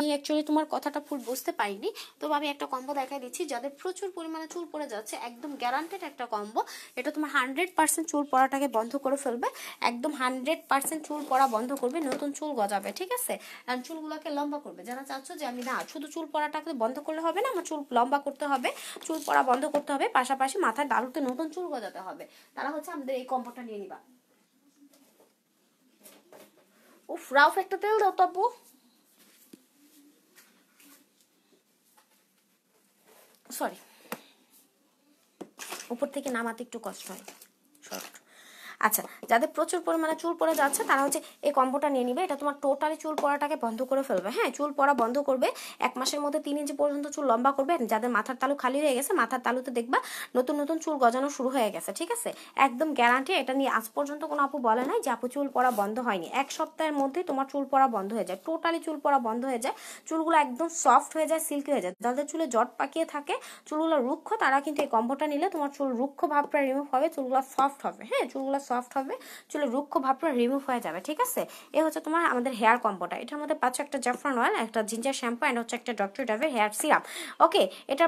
আমি অ্যাকচুয়ালি তোমার কথাটা ফুল বুঝতে পারিনি। তবে আমি একটা কম্বো দেখাই দিচ্ছি, যাদের প্রচুর পরিমাণে চুল পড়ে যাচ্ছে, একদম গ্যারান্টেড একটা কম্বো এটা তোমার হান্ড্রেড পার্সেন্ট চুল পড়াটাকে বন্ধ করে ফেলবে। একদম হান্ড্রেড পার্সেন্ট চুল পড়া বন্ধ করবে, নতুন চুল গজাবে, ঠিক আছে? চুলগুলোকে লম্বা করবে। যারা চাচ্ছ যে আমি না, শুধু চুল পড়াটাকে বন্ধ করলে হবে না, আমার চুল লম্বা করতে হবে, চুল পড়া বন্ধ করতে হবে, পাশাপাশি মাথায় দালুতে নতুন চুল গজাতে হবে। তারা হচ্ছে আমাদের এই কম্বোটা নিয়ে নিবা। উফ, রাউফ, একটা তেল দাও তবু সরি উপর থেকে নামাতে একটু কষ্ট হয়। শর্ট আচ্ছা যাদের প্রচুর পরিমাণে চুল পড়ে যাচ্ছে, তারা হচ্ছে এই কম্বোটা নিয়ে নিবে। এটা তোমার টোটালি চুল পড়াটাকে বন্ধ করে ফেলবে। হ্যাঁ চুল পড়া বন্ধ করবে। এক মাসের মধ্যে তিন ইঞ্চি পর্যন্ত চুল লম্বা করবে। যাদের মাথার তালু খালি হয়ে গেছে, মাথার তালুতে দেখবা নতুন নতুন চুল গজানো শুরু হয়ে গেছে, ঠিক আছে? একদম গ্যারান্টি এটা নিয়ে আজ পর্যন্ত কোনো আপু বলে নাই যে, আপু, চুল পড়া বন্ধ হয়নি। এক সপ্তাহের মধ্যেই তোমার চুল পড়া বন্ধ হয়ে যায়। টোটালি চুল পড়া বন্ধ হয়ে যায়। চুলগুলো একদম সফট হয়ে যায় সিল্কি হয়ে যায়। যাদের চুলে জট পাকিয়ে থাকে, চুলগুলো রুক্ষ, তারা কিন্তু এই কম্বোটা নিলে তোমার চুল রুক্ষ ভাবটা রিমুভ হবে, চুলগুলো সফট হবে। হ্যাঁ চুলগুলো সফট হবে, চুলে রুক্ষ ভাবটা রিমুভ হয়ে যাবে, ঠিক আছে? এ হচ্ছে তোমার আমাদের হেয়ার কম্বোটা। এটার মধ্যে পাচ্ছ একটা জাফরান অয়েল একটা জিঞ্জার শ্যাম্পু অ্যান্ড হচ্ছে একটা ডক্টর ডাবের হেয়ার সিরাম ওকে এটা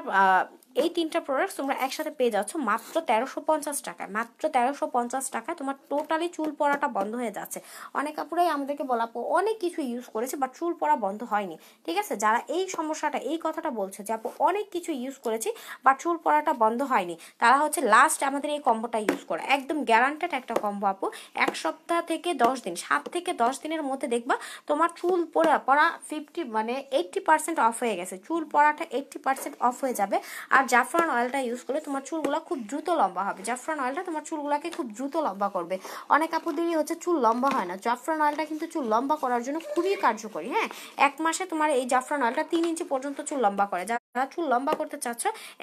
এই তিনটা প্রোডাক্ট তোমরা একসাথে পেয়ে যাচ্ছ মাত্র তেরোশো পঞ্চাশ টাকায়। মাত্র তেরোশো পঞ্চাশ টাকায় তোমার টোটালি চুল পড়াটা বন্ধ হয়ে যাচ্ছে। অনেক কাপড়াই আমাদেরকে বলা অনেক কিছু ইউজ করেছে বাট চুল পড়া বন্ধ হয়নি। ঠিক আছে? যারা এই সমস্যাটা, এই কথাটা বলছে যে আপু, অনেক কিছু ইউজ করেছি বাট চুল পড়াটা বন্ধ হয়নি। তারা হচ্ছে লাস্ট আমাদের এই কম্বোটা ইউজ করে। একদম গ্যারান্টেড একটা কম্বো আপু। এক সপ্তাহ থেকে দশ দিন, সাত থেকে দশ দিনের মধ্যে দেখবা তোমার চুল পড়া পড়া ফিফটি মানে এইটটি পার্সেন্ট অফ হয়ে গেছে। চুল পড়াটা এইটটি পার্সেন্ট অফ হয়ে যাবে। আর জাফরান অয়েলটা ইউজ করলে তোমার চুলগুলো খুব দ্রুত লম্বা হবে। জাফরান অয়েলটা তোমার চুলগুলোকে খুব দ্রুত লম্বা করবে। অনেক আপুদেরই হচ্ছে চুল লম্বা হয় না। জাফরান অয়েলটা কিন্তু চুল লম্বা করার জন্য খুবই কার্যকরী হ্যাঁ? এক মাসে তোমার এই জাফরান অয়েলটা তিন ইঞ্চি পর্যন্ত চুল লম্বা করে। যারা চুল লম্বা করতে চাচ্ছ,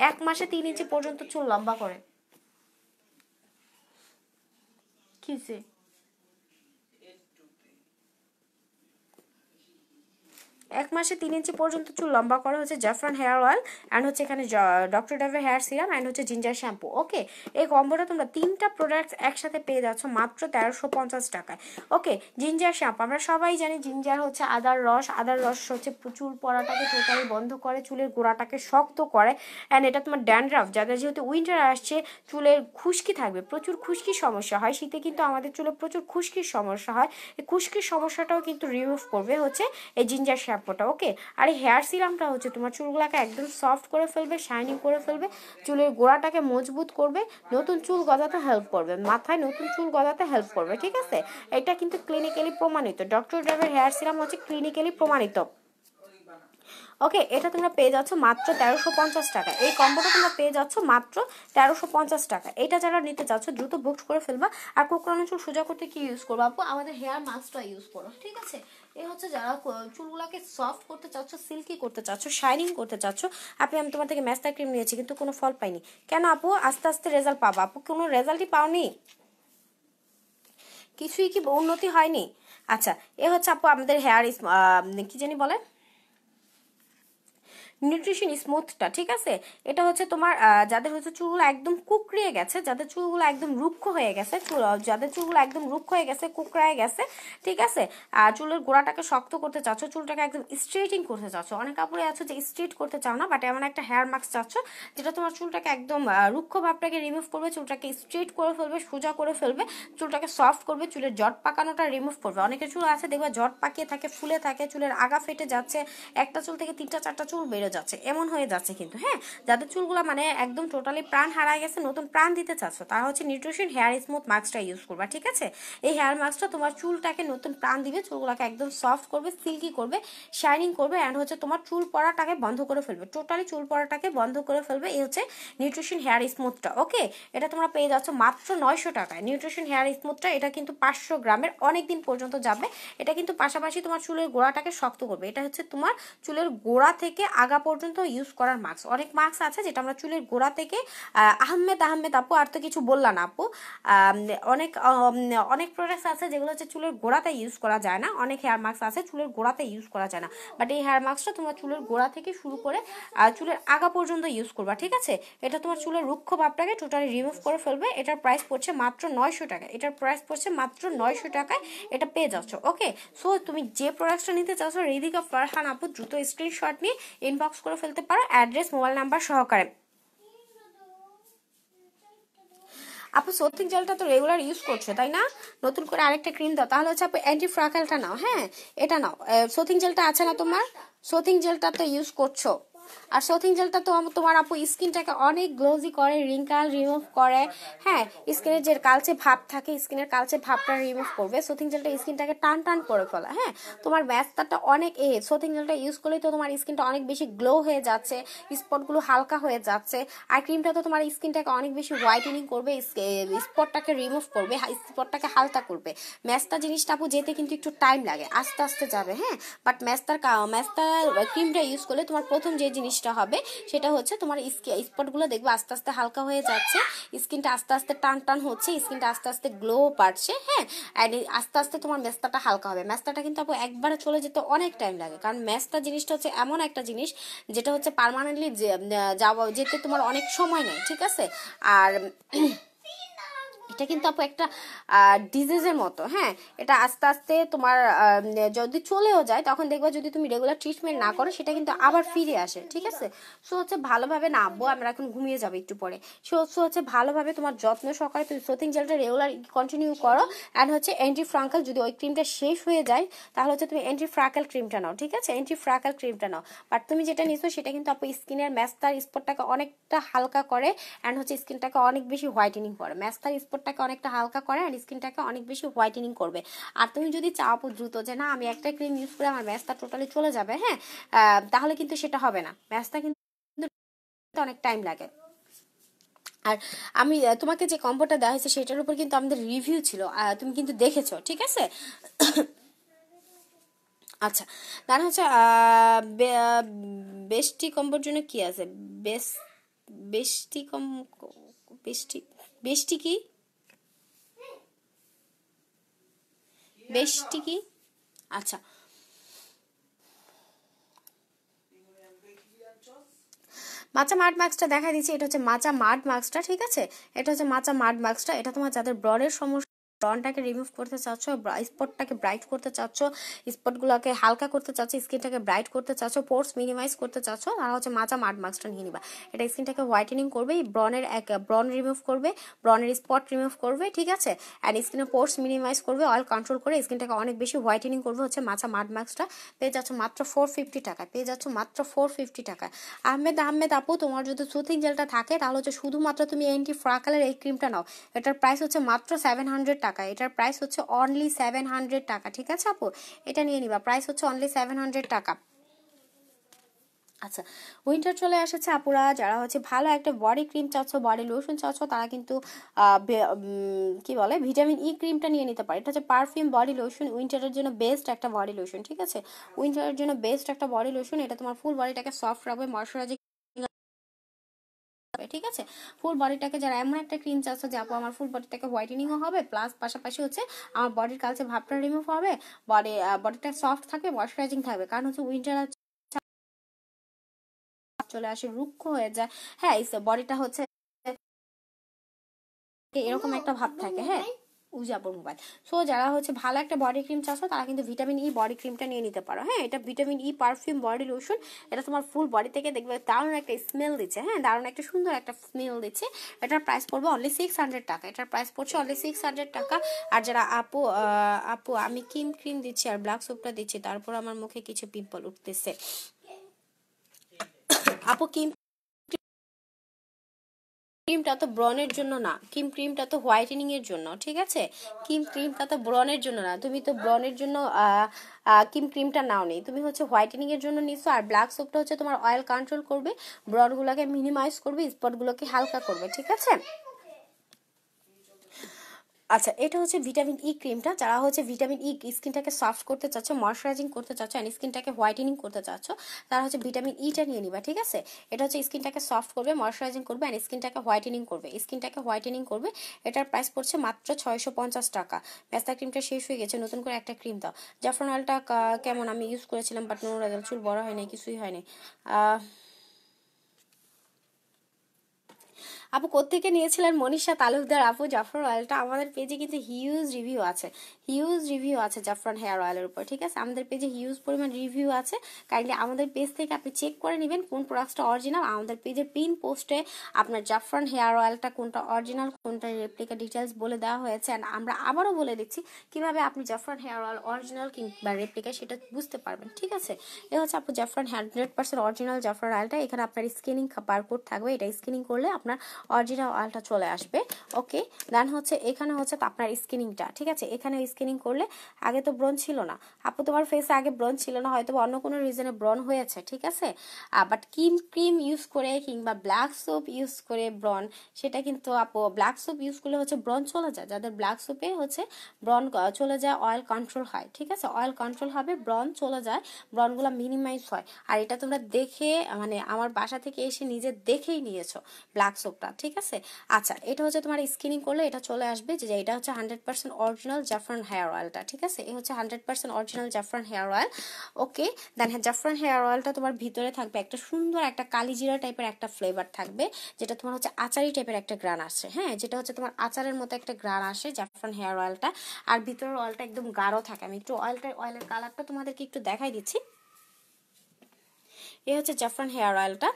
এক মাসে তিন ইঞ্চি পর্যন্ত চুল লম্বা করে। কিসে এক মাসে তিন ইঞ্চি পর্যন্ত চুল লম্বা করা হচ্ছে জাফরান হেয়ার অয়েল অ্যান্ড হচ্ছে এখানে ডক্টর ডাভের হেয়ার সিরাম অ্যান্ড হচ্ছে জিঞ্জার শ্যাম্পু ওকে এই কম্বোটা তোমরা তিনটা প্রোডাক্টস একসাথে পেয়ে যাচ্ছ মাত্র তেরোশো পঞ্চাশ টাকায় ওকে জিঞ্জার শ্যাম্পু আমরা সবাই জানি জিঞ্জার হচ্ছে আদার রস আদার রস হচ্ছে চুল পড়াটাকে টোটালি বন্ধ করে, চুলের গোড়াটাকে শক্ত করে অ্যান্ড এটা তোমার ড্যান্ড্রাফ যাদের যেহেতু উইন্টার আসছে, চুলের খুশকি থাকবে, প্রচুর খুশকির সমস্যা হয়, শীতে কিন্তু আমাদের চুলে প্রচুর খুশকির সমস্যা হয়, এই খুশকির সমস্যাটাও কিন্তু রিমুভ করবে হচ্ছে এই জিঞ্জার শ্যাম্পু শ্যাম্পুটা ওকে আর এই হেয়ার সিরামটা হচ্ছে তোমার চুলগুলোকে একদম সফট করে ফেলবে শাইনিং করে ফেলবে, চুলের গোড়াটাকে মজবুত করবে, নতুন চুল গজাতে হেল্প করবে, মাথায় নতুন চুল গজাতে হেল্প করবে, ঠিক আছে? এটা কিন্তু ক্লিনিক্যালি প্রমাণিত ডক্টর ড্রাইভার হেয়ার সিরাম হচ্ছে ক্লিনিক্যালি প্রমাণিত। ওকে এটা তোমরা পেয়ে যাচ্ছ মাত্র তেরোশো পঞ্চাশ টাকা। এই কম্বোটা তোমরা পেয়ে যাচ্ছ মাত্র তেরোশো পঞ্চাশ টাকা। এটা যারা নিতে চাচ্ছ, দ্রুত বুক করে ফেলবা। আর কোকরানো চুল সোজা করতে কি ইউজ করব আপু? আমাদের হেয়ার মাস্কটা ইউজ করো, ঠিক আছে? এ হচ্ছে যারা চুলগুলোকে সফট করতে চাচ্ছ সিল্কি করতে চাচ্ছ শাইনিং করতে চাচ্ছ, আপনি, আমি তোমার থেকে ম্যাস্তা ক্রিম নিয়েছি, কিন্তু কোনো ফল পাইনি। কেন আপু? আস্তে আস্তে রেজাল্ট পাবো। আপু, কোনো রেজাল্টই পাওনি? কিছুই কি উন্নতি হয়নি? আচ্ছা এ হচ্ছে আপু আমাদের হেয়ার কি জানি বলে? নিউট্রিশন স্মুথটা ঠিক আছে? এটা হচ্ছে তোমার যাদের হচ্ছে চুলগুলো একদম কুকড়িয়ে গেছে, যাদের চুলগুলো একদম রুক্ষ হয়ে গেছে, চুল যাদের চুলগুলো একদম রুক্ষ হয়ে গেছে, কুকড়ায় গেছে, ঠিক আছে? আর চুলের গোড়াটাকে শক্ত করতে চাচ্ছ, চুলটাকে একদম স্ট্রেটিং করতে চাচ্ছ। অনেক কাপড়ে আছে যে স্ট্রেট করতে চাও না বাট এমন একটা হেয়ার মাস্ক চাচ্ছ, যেটা তোমার চুলটাকে একদম রুক্ষ ভাবটাকে রিমুভ করবে, চুলটাকে স্ট্রেট করে ফেলবে, সোজা করে ফেলবে, চুলটাকে সফট করবে, চুলের জট পাকানোটা রিমুভ করবে। অনেকের চুল আছে, দেখবে জট পাকিয়ে থাকে, ফুলে থাকে, চুলের আগা ফেটে যাচ্ছে, একটা চুল থেকে তিনটা, চারটা চুল বেড়ে বেড়ে যাচ্ছে, এমন হয়ে যাচ্ছে কিন্তু হ্যাঁ? যাদের চুলগুলো মানে একদম টোটালি প্রাণ হারায় গেছে, নতুন প্রাণ দিতে চাচ্ছ, তারা হচ্ছে নিউট্রিশন হেয়ার স্মুথ মাস্কটা ইউজ করবা, ঠিক আছে? এই হেয়ার মাস্কটা তোমার চুলটাকে নতুন প্রাণ দিবে, চুলগুলোকে একদম সফট করবে সিল্কি করবে শাইনিং করবে অ্যান্ড হচ্ছে তোমার চুল পড়াটাকে বন্ধ করে ফেলবে টোটালি চুল পড়াটাকে বন্ধ করে ফেলবে, এই হচ্ছে নিউট্রিশন হেয়ার স্মুথটা ওকে এটা তোমরা পেয়ে যাচ্ছ মাত্র নয়শো টাকায় নিউট্রিশন হেয়ার স্মুথটা এটা কিন্তু পাঁচশো গ্রামের অনেক দিন পর্যন্ত যাবে, এটা কিন্তু পাশাপাশি তোমার চুলের গোড়াটাকে শক্ত করবে, এটা হচ্ছে তোমার চুলের গোড়া থেকে আগা পর্যন্ত ইউজ করার মাস্ক অনেক মাস্ক আছে যেটা আমরা চুলের গোড়া থেকে আহমেদ আহমেদ আপু, আর তো কিছু বললাম না আপু। অনেক অনেক প্রোডাক্টস আছে যেগুলো হচ্ছে চুলের গোড়াতে ইউজ করা যায় না। অনেক হেয়ার মাস্ক আছে চুলের গোড়াতে ইউজ করা যায় না। বাট এই হেয়ার মাস্কটা তোমার চুলের গোড়া থেকে শুরু করে চুলের আগা পর্যন্ত ইউজ করবা, ঠিক আছে? এটা তোমার চুলের রুক্ষ ভাবটাকে টোটালি রিমুভ করে ফেলবে। এটার প্রাইস পড়ছে মাত্র নয়শো টাকা। এটার প্রাইস পড়ছে মাত্র নয়শো টাকায় এটা পেয়ে যাচ্ছ ওকে সো তুমি যে প্রোডাক্টটা নিতে চাচ্ছ, রিদিকা, ফারহান আপু, দ্রুত স্ক্রিনশট নিয়ে ইনবক্স করে ফেলতে পারো অ্যাড্রেস মোবাইল নাম্বার সহকারে। আপু সত্যিক জেলটা তো রেগুলার ইউজ করছ, তাই না? নতুন করে আরেকটা ক্রিম দাও, তাহলে হচ্ছে আপু অ্যান্টি ফ্রাকালটা নাও হ্যাঁ? এটা নাও। সোথিং জেলটা আছে না তোমার? সোথিং জেলটা তো ইউজ করছ। আর সথিং জেলটা তো তোমার আপু স্কিনটাকে অনেক গ্লোজি করে রিঙ্কাল রিমুভ করে। হ্যাঁ স্কিনের যে কালচে ভাব থাকে, স্কিনের কালচে ভাবটা রিমুভ করবে। সথিং জেলটা স্কিনটাকে টান টান করে ফেলা হ্যাঁ? তোমার ব্যস্তাটা অনেক এ সথিং জেলটা ইউজ করলেই তো তোমার স্কিনটা অনেক বেশি গ্লো হয়ে যাচ্ছে স্পটগুলো হালকা হয়ে যাচ্ছে। আর ক্রিমটা তো তোমার স্কিনটাকে অনেক বেশি হোয়াইটেনিং করবে স্পটটাকে রিমুভ করবে স্পটটাকে হালকা করবে। ম্যাস্তা জিনিসটা আপু যেতে কিন্তু একটু টাইম লাগে, আস্তে আস্তে যাবে হ্যাঁ? বাট ম্যাস্তার ম্যাস্তার ক্রিমটা ইউজ করলে তোমার প্রথম যে জিনিসটা হবে, সেটা হচ্ছে তোমার স্পটগুলো দেখবে আস্তে আস্তে হালকা হয়ে যাচ্ছে, স্কিনটা আস্তে আস্তে টান টান হচ্ছে, স্কিনটা আস্তে আস্তে গ্লো বাড়ছে হ্যাঁ? অ্যান্ড আস্তে আস্তে তোমার মেস্তাটা হালকা হবে। মেস্তাটা কিন্তু আপু একবারে চলে যেতে অনেক টাইম লাগে, কারণ মেস্তা জিনিসটা হচ্ছে এমন একটা জিনিস, যেটা হচ্ছে পারমানেন্টলি যাওয়া যেতে তোমার অনেক সময় নেয়, ঠিক আছে? আর এটা কিন্তু আপু একটা ডিজিজের মতো হ্যাঁ? এটা আস্তে আস্তে তোমার যদি চলেও যায়, তখন দেখবা যদি তুমি রেগুলার ট্রিটমেন্ট না করো, সেটা কিন্তু আবার ফিরে আসে, ঠিক আছে? সো হচ্ছে ভালোভাবে নামবো আমরা এখন ঘুমিয়ে যাব একটু পরে। সো সো হচ্ছে ভালোভাবে তোমার যত্ন সহকারে তুমি সোথিং জেলটা রেগুলার কন্টিনিউ করো অ্যান্ড হচ্ছে অ্যান্টি ফ্রাঙ্কাল যদি ওই ক্রিমটা শেষ হয়ে যায়, তাহলে হচ্ছে তুমি অ্যান্টি ফ্রাকাল ক্রিমটা নাও, ঠিক আছে? অ্যান্টি ফ্রাকাল ক্রিমটা নাও। বাট তুমি যেটা নিছো, সেটা কিন্তু আপু স্কিনের ম্যাস্তার স্পটটাকে অনেকটা হালকা করে অ্যান্ড হচ্ছে স্কিনটাকে অনেক বেশি হোয়াইটেনিং করে। ম্যাস্তার স্পটটাকে অনেকটা হালকা করে আর স্কিনটাকে অনেক বেশি হোয়াইটেনিং করবে। আর তুমি যদি চাও দ্রুত যে না, আমি একটা ক্রিম ইউজ করে আমার ম্যাচটা টোটালি চলে যাবে হ্যাঁ তাহলে কিন্তু সেটা হবে না। ম্যাচটা কিন্তু অনেক টাইম লাগে। আর আমি তোমাকে যে কম্বোটা দেওয়া হয়েছে সেটার উপর কিন্তু আমাদের রিভিউ ছিল তুমি কিন্তু দেখেছ, ঠিক আছে? আচ্ছা তার হচ্ছে বেস্টি কম্বোর জন্য কি আছে? বেশ বেস্টি কম, বেস্টি বেস্টি কি? বেশটি কি? আচ্ছা। মাচা মাড মার্কসটা দেখা দিচ্ছি, এটা হচ্ছে মাচা মাড মার্কসটা, ঠিক আছে? এটা হচ্ছে মাচা মাড মাস্কটা এটা তোমার যাদের ব্রডের সমস্যা ব্রনটাকে রিমুভ করতে চাচ্ছ স্পটটাকে ব্রাইট করতে চাচ্ছ স্পটগুলোকে হালকা করতে চাচ্ছ স্কিনটাকে ব্রাইট করতে চাচ্ছ পোর্স মিনিমাইজ করতে চাচ্ছ তারা হচ্ছে মাচা মাড মাস্কটা নিয়ে নিবা। এটা স্কিনটাকে হোয়াইটেনিং করবে ব্রনের এক ব্রন রিমুভ করবে ব্রনের স্পট রিমুভ করবে, ঠিক আছে? অ্যান্ড স্কিনের পোর্স মিনিমাইজ করবে অয়েল কন্ট্রোল করে স্কিনটাকে অনেক বেশি হোয়াইটেনিং করবে, হচ্ছে মাচা মাড মাস্কটা পেয়ে যাচ্ছ মাত্র ফোর ফিফটি টাকা, পেয়ে যাচ্ছ মাত্র ফোর ফিফটি টাকা। আহমেদ আহমেদ আপু, তোমার যদি সুথিং জেলটা থাকে, তাহলে হচ্ছে শুধুমাত্র তুমি এন্টি ফ্রাকালের এই ক্রিমটা নাও। এটার প্রাইস হচ্ছে মাত্র সেভেন হান্ড্রেড টাকা। এটার প্রাইস হচ্ছে অনলি সেভেন হান্ড্রেড টাকা, ঠিক আছে আপু? এটা নিয়ে নিবা প্রাইস হচ্ছে অনলি সেভেন হান্ড্রেড টাকা। আচ্ছা উইন্টার চলে এসেছে আপুরা, যারা হচ্ছে ভালো একটা বডি ক্রিম চাচ্ছ বডি লোশন চাচ্ছ, তারা কিন্তু কি বলে ভিটামিন ই ক্রিমটা নিয়ে নিতে পারে। এটা হচ্ছে পারফিউম বডি লোশন উইন্টারের জন্য বেস্ট একটা বডি লোশন ঠিক আছে? উইন্টারের জন্য বেস্ট একটা বডি লোশন এটা তোমার ফুল বডিটাকে সফট রাখবে ময়শ্চারাইজিং ঠিক আছে? ফুল বডিটাকে যারা এমন একটা ক্রিম চাচ্ছে যে আপু আমার ফুল বডিটাকে হোয়াইটেনিংও হবে প্লাস পাশাপাশি হচ্ছে আমার বডির কালচে ভাবটা রিমুভ হবে বডি বডিটা সফট থাকবে ময়শ্চারাইজিং থাকবে। কারণ হচ্ছে উইন্টার চলে আসে রুক্ষ হয়ে যায়। হ্যাঁ বডিটা হচ্ছে এরকম একটা ভাব থাকে হ্যাঁ? উজাবর মোবাইল। সো যারা হচ্ছে ভালো একটা বডি ক্রিম চাচ্ছ, তারা কিন্তু ভিটামিন ই বডি ক্রিমটা নিয়ে নিতে পারো। হ্যাঁ এটা vitamin E perfume body lotion এটা তোমার ফুল বডি থেকে দেখবে দারুণ একটা স্মেল দিচ্ছে। হ্যাঁ দারুণ একটা সুন্দর একটা স্মেল দিচ্ছে। এটার প্রাইস পড়বে অনলি সিক্স হান্ড্রেড টাকা। এটার প্রাইস পড়ছে অনলি সিক্স হান্ড্রেড টাকা। আর যারা আপু আপু, আমি কিম ক্রিম দিচ্ছি আর ব্ল্যাক সোপটা দিচ্ছি, তারপর আমার মুখে কিছু পিম্পল উঠতেছে। আপু কিম ক্রিমটা তো ব্রনের জন্য না। কিম ক্রিমটা তো হোয়াইটেনিং এর জন্য, ঠিক আছে? কিম ক্রিমটা তো ব্রনের জন্য না। তুমি তো ব্রনের জন্য কিম ক্রিমটা নাও নেই তুমি হচ্ছে হোয়াইটেনিং এর জন্য নিছো আর ব্ল্যাক সোপটা হচ্ছে তোমার অয়েল কন্ট্রোল করবে। ব্রনগুলোকে মিনিমাইজ করবে, স্পটগুলোকে হালকা করবে, ঠিক আছে? আচ্ছা এটা হচ্ছে ভিটামিন ই ক্রিমটা। যারা হচ্ছে ভিটামিন ই স্কিনটাকে সফট করতে চাচ্ছ ময়শ্চারাইজিং করতে চাচ্ছ অ্যান্ড স্কিনটাকে হোয়াইটেনিং করতে চাচ্ছ, তারা হচ্ছে ভিটামিন ইটা নিয়ে নিবা, ঠিক আছে? এটা হচ্ছে স্কিনটাকে সফট করবে ময়শ্চারাইজিং করবে অ্যান্ড স্কিনটাকে হোয়াইটেনিং করবে। স্কিনটাকে হোয়াইটেনিং করবে, এটার প্রাইস পড়ছে মাত্র ছয়শো পঞ্চাশ টাকা। ব্যস্তা ক্রিমটা শেষ হয়ে গেছে, নতুন করে একটা ক্রিম দাও। জাফরান অয়েলটা কেমন? আমি ইউজ করেছিলাম বাট নো চুল বড় হয়নি কিছুই হয়নি আপু কোথেকে নিয়েছিলেন মনীষা তালুকদার? আপু, জাফরান অয়েলটা আমাদের পেজে কিন্তু হিউজ রিভিউ আছে। হিউজ রিভিউ আছে জাফরান হেয়ার অয়েলের উপর, ঠিক আছে? আমাদের পেজে হিউজ পরিমাণ রিভিউ আছে। কাইন্ডলি আমাদের পেজ থেকে আপনি চেক করে নেবেন কোন প্রোডাক্টটা অরিজিনাল আমাদের পেজের পিন পোস্টে আপনার জাফরান হেয়ার অয়েলটা কোনটা অরিজিনাল কোনটা রেপ্লিকা ডিটেলস বলে দেওয়া হয়েছে। অ্যান্ড আমরা আবারও বলে দিচ্ছি কীভাবে আপনি জাফরান হেয়ার অয়েল অরিজিনাল কিংবা রেপ্লিকা সেটা বুঝতে পারবেন, ঠিক আছে? এ হচ্ছে আপু জাফরান হান্ড্রেড পার্সেন্ট অরিজিনাল জাফরান অয়েলটা এখানে আপনার স্ক্রিনিং বারকোড থাকবে। এটা স্ক্রিনিং করলে আপনার অরিজিনাল অয়েলটা চলে আসবে। ওকে দেন হচ্ছে, এখানে হচ্ছে আপনার স্কিনিংটা ঠিক আছে? এখানে স্কিনিং করলে আগে তো ব্রন ছিল না। আপু, তোমার ফেসে আগে ব্রন ছিল না, হয়তো অন্য কোনো রিজনে ব্রন হয়েছে, ঠিক আছে? বাট ক্রিম ক্রিম ইউজ করে কিংবা ব্ল্যাক সোপ ইউজ করে ব্রন সেটা কিন্তু আপু ব্ল্যাক সোপ ইউজ করলে হচ্ছে ব্রন চলে যায়। যাদের ব্ল্যাক সোপে হচ্ছে ব্রন চলে যায় অয়েল কন্ট্রোল হয়, ঠিক আছে? অয়েল কন্ট্রোল হবে ব্রন চলে যায় ব্রনগুলো মিনিমাইজ হয়। আর এটা তোমরা দেখে মানে আমার বাসা থেকে এসে নিজে দেখেই নিয়েছো ব্ল্যাক সোপটা টাকা ঠিক আছে? আচ্ছা এটা হচ্ছে তোমার স্কিনিং করলে এটা চলে আসবে যে এটা হচ্ছে হান্ড্রেড পার্সেন্ট অরিজিনাল জাফরান হেয়ার অয়েলটা, ঠিক আছে? এই হচ্ছে হান্ড্রেড পার্সেন্ট অরিজিনাল জাফরান হেয়ার অয়েল, ওকে? দেন জাফরান হেয়ার অয়েলটা তোমার ভিতরে থাকবে একটা সুন্দর একটা কালিজিরা টাইপের একটা ফ্লেভার থাকবে, যেটা তোমার হচ্ছে আচারি টাইপের একটা গ্রান আসে হ্যাঁ? যেটা হচ্ছে তোমার আচারের মতো একটা গ্রান আসে জাফরান হেয়ার অয়েলটা। আর ভিতরের অয়েলটা একদম গাঢ় থাকে। আমি একটু অয়েলটা অয়েলের কালারটা তোমাদেরকে একটু দেখাই দিচ্ছি। এই হচ্ছে জাফরান হেয়ার অয়েলটা।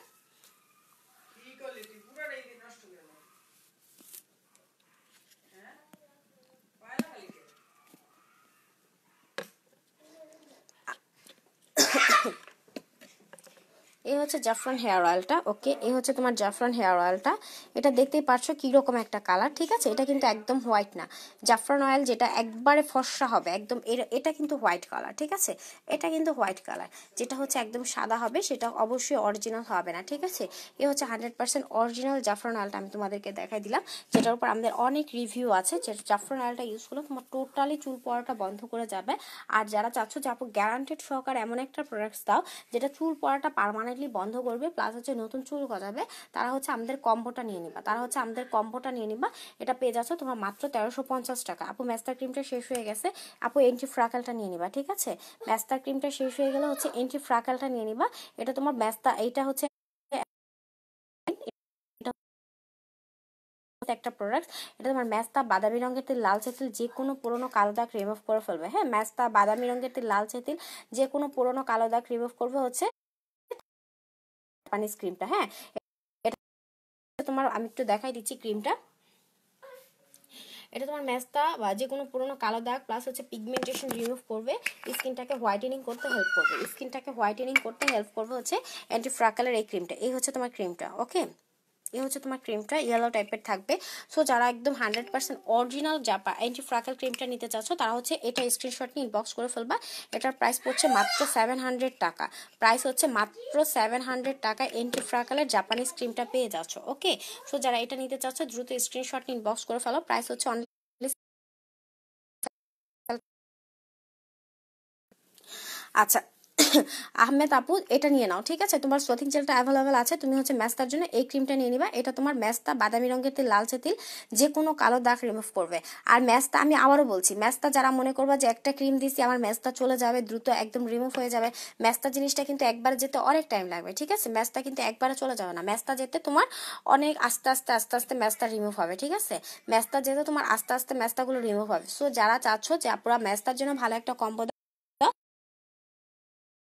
এই হচ্ছে জাফরান হেয়ার অয়েলটা, ওকে? এই হচ্ছে তোমার জাফরান হেয়ার অয়েলটা। এটা দেখতেই পারছ কীরকম একটা কালার, ঠিক আছে? এটা কিন্তু একদম হোয়াইট না। জাফরান অয়েল যেটা একবারে ফর্সা হবে, একদম এটা কিন্তু হোয়াইট কালার, ঠিক আছে? এটা কিন্তু হোয়াইট কালার। যেটা হচ্ছে একদম সাদা হবে, সেটা অবশ্যই অরিজিনাল হবে না, ঠিক আছে? এ হচ্ছে হান্ড্রেড পার্সেন্ট অরিজিনাল জাফরান অয়েলটা আমি তোমাদেরকে দেখাই দিলাম, যেটার উপর আমাদের অনেক রিভিউ আছে। যে জাফরান অয়েলটা ইউজ করলে তোমার টোটালি চুল পড়াটা বন্ধ করে যাবে। আর যারা চাচ্ছ যে, আপু গ্যারান্টেড সহকারে এমন একটা প্রোডাক্টস দাও, যেটা চুল পড়াটা পারমানেন্ট পারমানেন্টলি বন্ধ করবে প্লাস হচ্ছে নতুন চুল গজাবে, তারা হচ্ছে আমাদের কম্বোটা নিয়ে নিবা। তারা হচ্ছে আমাদের কম্বোটা নিয়ে নিবা। এটা পেয়ে যাচ্ছ তোমার মাত্র তেরোশো পঞ্চাশ টাকা। আপু ম্যাস্টার ক্রিমটা শেষ হয়ে গেছে, আপু এন্টি ফ্রাকালটা নিয়ে নিবা, ঠিক আছে? ম্যাস্টার ক্রিমটা শেষ হয়ে গেলে হচ্ছে এন্টি ফ্রাকালটা নিয়ে নিবা। এটা তোমার ম্যাস্তা এইটা হচ্ছে একটা প্রোডাক্ট এটা তোমার ম্যাস্তা বাদামি রঙের তেল লাল তেল যে কোনো পুরোনো কালো দাগ রিমুভ করে ফেলবে। হ্যাঁ ম্যাস্তা বাদামি রঙের তেল লাল তেল যে কোনো পুরোনো কালো দাগ রিমুভ করবে হচ্ছে জাপানিজ ক্রিমটা হ্যাঁ? এটা তোমার, আমি একটু দেখাই দিচ্ছি ক্রিমটা। এটা তোমার ম্যাস্তা বা যে কোনো পুরোনো কালো দাগ প্লাস হচ্ছে পিগমেন্টেশন রিমুভ করবে। স্কিনটাকে হোয়াইটেনিং করতে হেল্প করবে। স্কিনটাকে হোয়াইটেনিং করতে হেল্প করবে হচ্ছে অ্যান্টি ফ্রাকালের এই ক্রিমটা। এই হচ্ছে তোমার ক্রিমটা ওকে এ হচ্ছে তোমার ক্রিমটা ইয়েলো টাইপের থাকবে। সো যারা একদম হান্ড্রেড পার্সেন্ট অরিজিনাল জাপা অ্যান্টি ফ্রাকেল ক্রিমটা নিতে চাচ্ছ, তারা হচ্ছে এটা স্ক্রিনশট নিয়ে ইনবক্স করে ফেলবা। এটার প্রাইস পড়ছে মাত্র সেভেন হান্ড্রেড টাকা। প্রাইস হচ্ছে মাত্র সেভেন হান্ড্রেড টাকা অ্যান্টি ফ্রাকেলের জাপানিজ ক্রিমটা পেয়ে যাচ্ছ ওকে সো যারা এটা নিতে চাচ্ছ, দ্রুত স্ক্রিনশট নিয়ে ইনবক্স করে ফেলো। প্রাইস হচ্ছে অনলি আচ্ছা আহমেদ আপু, এটা নিয়ে নাও, ঠিক আছে? তোমার স্লোথিং জেলটা অ্যাভেলেবেল আছে, তুমি হচ্ছে ম্যাস্তার জন্য এই ক্রিমটা নিয়ে নিবা। এটা তোমার ম্যাস্তা বাদামি রঙের তেল, লালচে তেল যে কোনো কালো দাগ রিমুভ করবে। আর ম্যাস্তা আমি আবারও বলছি ম্যাস্তা যারা মনে করবা যে একটা ক্রিম দিছি, আমার ম্যাস্তা চলে যাবে, দ্রুত একদম রিমুভ হয়ে যাবে। ম্যাস্তা জিনিসটা কিন্তু একবার যেতে অনেক টাইম লাগবে, ঠিক আছে? ম্যাস্তা কিন্তু একবারে চলে যাবে না। ম্যাস্তা যেতে তোমার অনেক আস্তে আস্তে আস্তে আস্তে ম্যাস্তা রিমুভ হবে, ঠিক আছে? ম্যাস্তা যেতে তোমার আস্তে আস্তে ম্যাস্তাগুলো রিমুভ হবে। সো যারা চাচ্ছ যে আপনারা ম্যাস্তার জন্য ভালো একটা কম্বো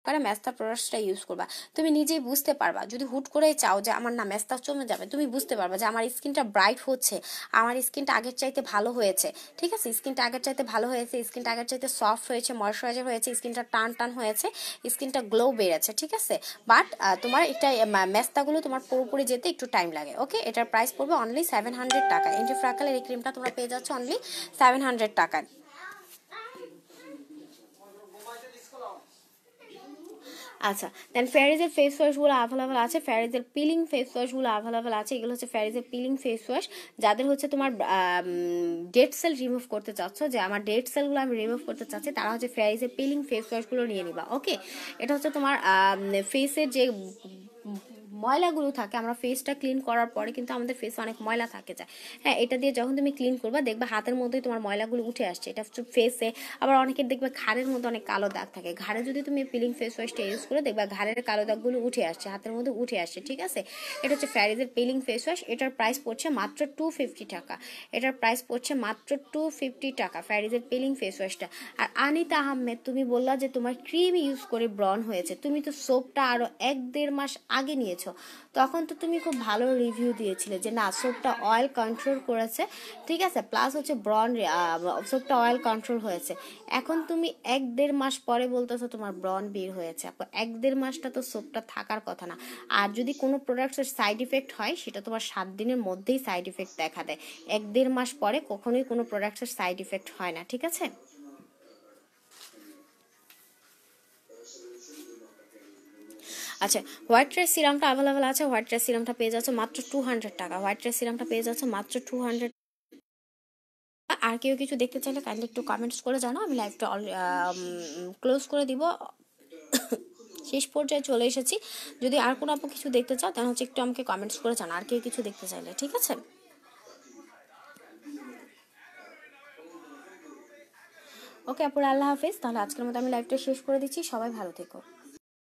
করে ম্যাস্তা প্রোডাক্টসটা ইউজ করবা। তুমি নিজেই বুঝতে পারবা। যদি হুট করেই চাও যে আমার না ম্যাস্তা চমে যাবে, তুমি বুঝতে পারবা যে আমার স্কিনটা ব্রাইট হচ্ছে, আমার স্কিনটা আগের চাইতে ভালো হয়েছে। ঠিক আছে? স্কিনটা আগের চাইতে ভালো হয়েছে স্কিনটা আগের চাইতে সফট হয়েছে ময়শ্চারাইজার হয়েছে স্কিনটা টান টান হয়েছে স্কিনটা গ্লো বেড়েছে, ঠিক আছে? বাট তোমার এটা ম্যাস্তাগুলো তোমার পুরোপুরি যেতে একটু টাইম লাগে ওকে এটার প্রাইস পড়বে অনলি সেভেন হান্ড্রেড টাকা এন্টি ফ্রাকালের এই ক্রিমটা তোমরা পেয়ে যাচ্ছ অনলি সেভেন হান্ড্রেড টাকায়। আচ্ছা দেন ফ্যারিজের ফেস ওয়াশগুলো অ্যাভেলেবেল আছে ফ্যারিজের পিলিং ফেস ওয়াশগুলো অ্যাভেলেবেল আছে, এগুলো হচ্ছে ফ্যারিজের পিলিং ফেস ওয়াশ যাদের হচ্ছে তোমার ডেড সেল রিমুভ করতে চাচ্ছ, যে আমার ডেড সেলগুলো আমি রিমুভ করতে চাচ্ছি, তারা হচ্ছে ফ্যারিজের পিলিং ফেস ওয়াশগুলো নিয়ে নিবা ওকে এটা হচ্ছে তোমার ফেসের যে ময়লাগুলো থাকে, আমরা ফেসটা ক্লিন করার পরে কিন্তু আমাদের ফেসে অনেক ময়লা থাকে যায়। হ্যাঁ এটা দিয়ে যখন তুমি ক্লিন করবা, দেখবে হাতের মধ্যেই তোমার ময়লাগুলো উঠে আসছে। এটা ফেসে আবার অনেকের দেখবে ঘাড়ের মধ্যে অনেক কালো দাগ থাকে। ঘাড়ে যদি তুমি পিলিং ফেস ওয়াশটা ইউজ করে, দেখবে ঘাড়ের কালো দাগগুলো উঠে আসছে, হাতের মধ্যে উঠে আসছে, ঠিক আছে? এটা হচ্ছে ফ্যারিজের পিলিং ফেস ওয়াশ এটার প্রাইস পড়ছে মাত্র টু ফিফটি টাকা। এটার প্রাইস পড়ছে মাত্র টু ফিফটি টাকা ফ্যারিজের পিলিং ফেস ওয়াশটা আর আনিতা আহমেদ, তুমি বললা যে তোমার ক্রিম ইউজ করে ব্রন হয়েছে। তুমি তো সোপটা আরও এক দেড় মাস আগে নিয়েছো। তখন তো তুমি খুব ভালো রিভিউ দিয়েছিলে যে, না সোপটা অয়েল কন্ট্রোল করেছে, ঠিক আছে? প্লাস হচ্ছে ব্রন সোপটা অয়েল কন্ট্রোল হয়েছে। এখন তুমি এক দেড় মাস পরে বলতেছো তোমার ব্রন বের হয়েছে। এক দেড় মাসটা তো সোপটা থাকার কথা না। আর যদি কোনো প্রোডাক্টের সাইড ইফেক্ট হয়, সেটা তোমার সাত দিনের মধ্যেই সাইড ইফেক্ট দেখা দেয়। এক দেড় মাস পরে কখনোই কোনো প্রোডাক্টের সাইড ইফেক্ট হয় না, ঠিক আছে? আচ্ছা হোয়াইট রাইস সিরামটা অ্যাভেলেবেল আছে হোয়াইট রাইস সিরামটা পেয়ে যাচ্ছে মাত্র টু হান্ড্রেড টাকা। হোয়াইট রাইস সিরামটা পেয়ে যাচ্ছে মাত্র টু হান্ড্রেড আর কেউ কিছু দেখতে চাইলে কাইন্ডলি একটু কমেন্টস করে জানো আমি লাইভটা ক্লোজ করে দিব। শেষ পর্যায়ে চলে এসেছি। যদি আর কোনো আপু কিছু দেখতে চাও, তাহলে হচ্ছে একটু আমাকে কমেন্টস করে জানা আর কেউ কিছু দেখতে চাইলে, ঠিক আছে? ওকে, আপুর, আল্লাহ হাফিজ। তাহলে আজকের মতো আমি লাইভটা শেষ করে দিচ্ছি। সবাই ভালো থেকো।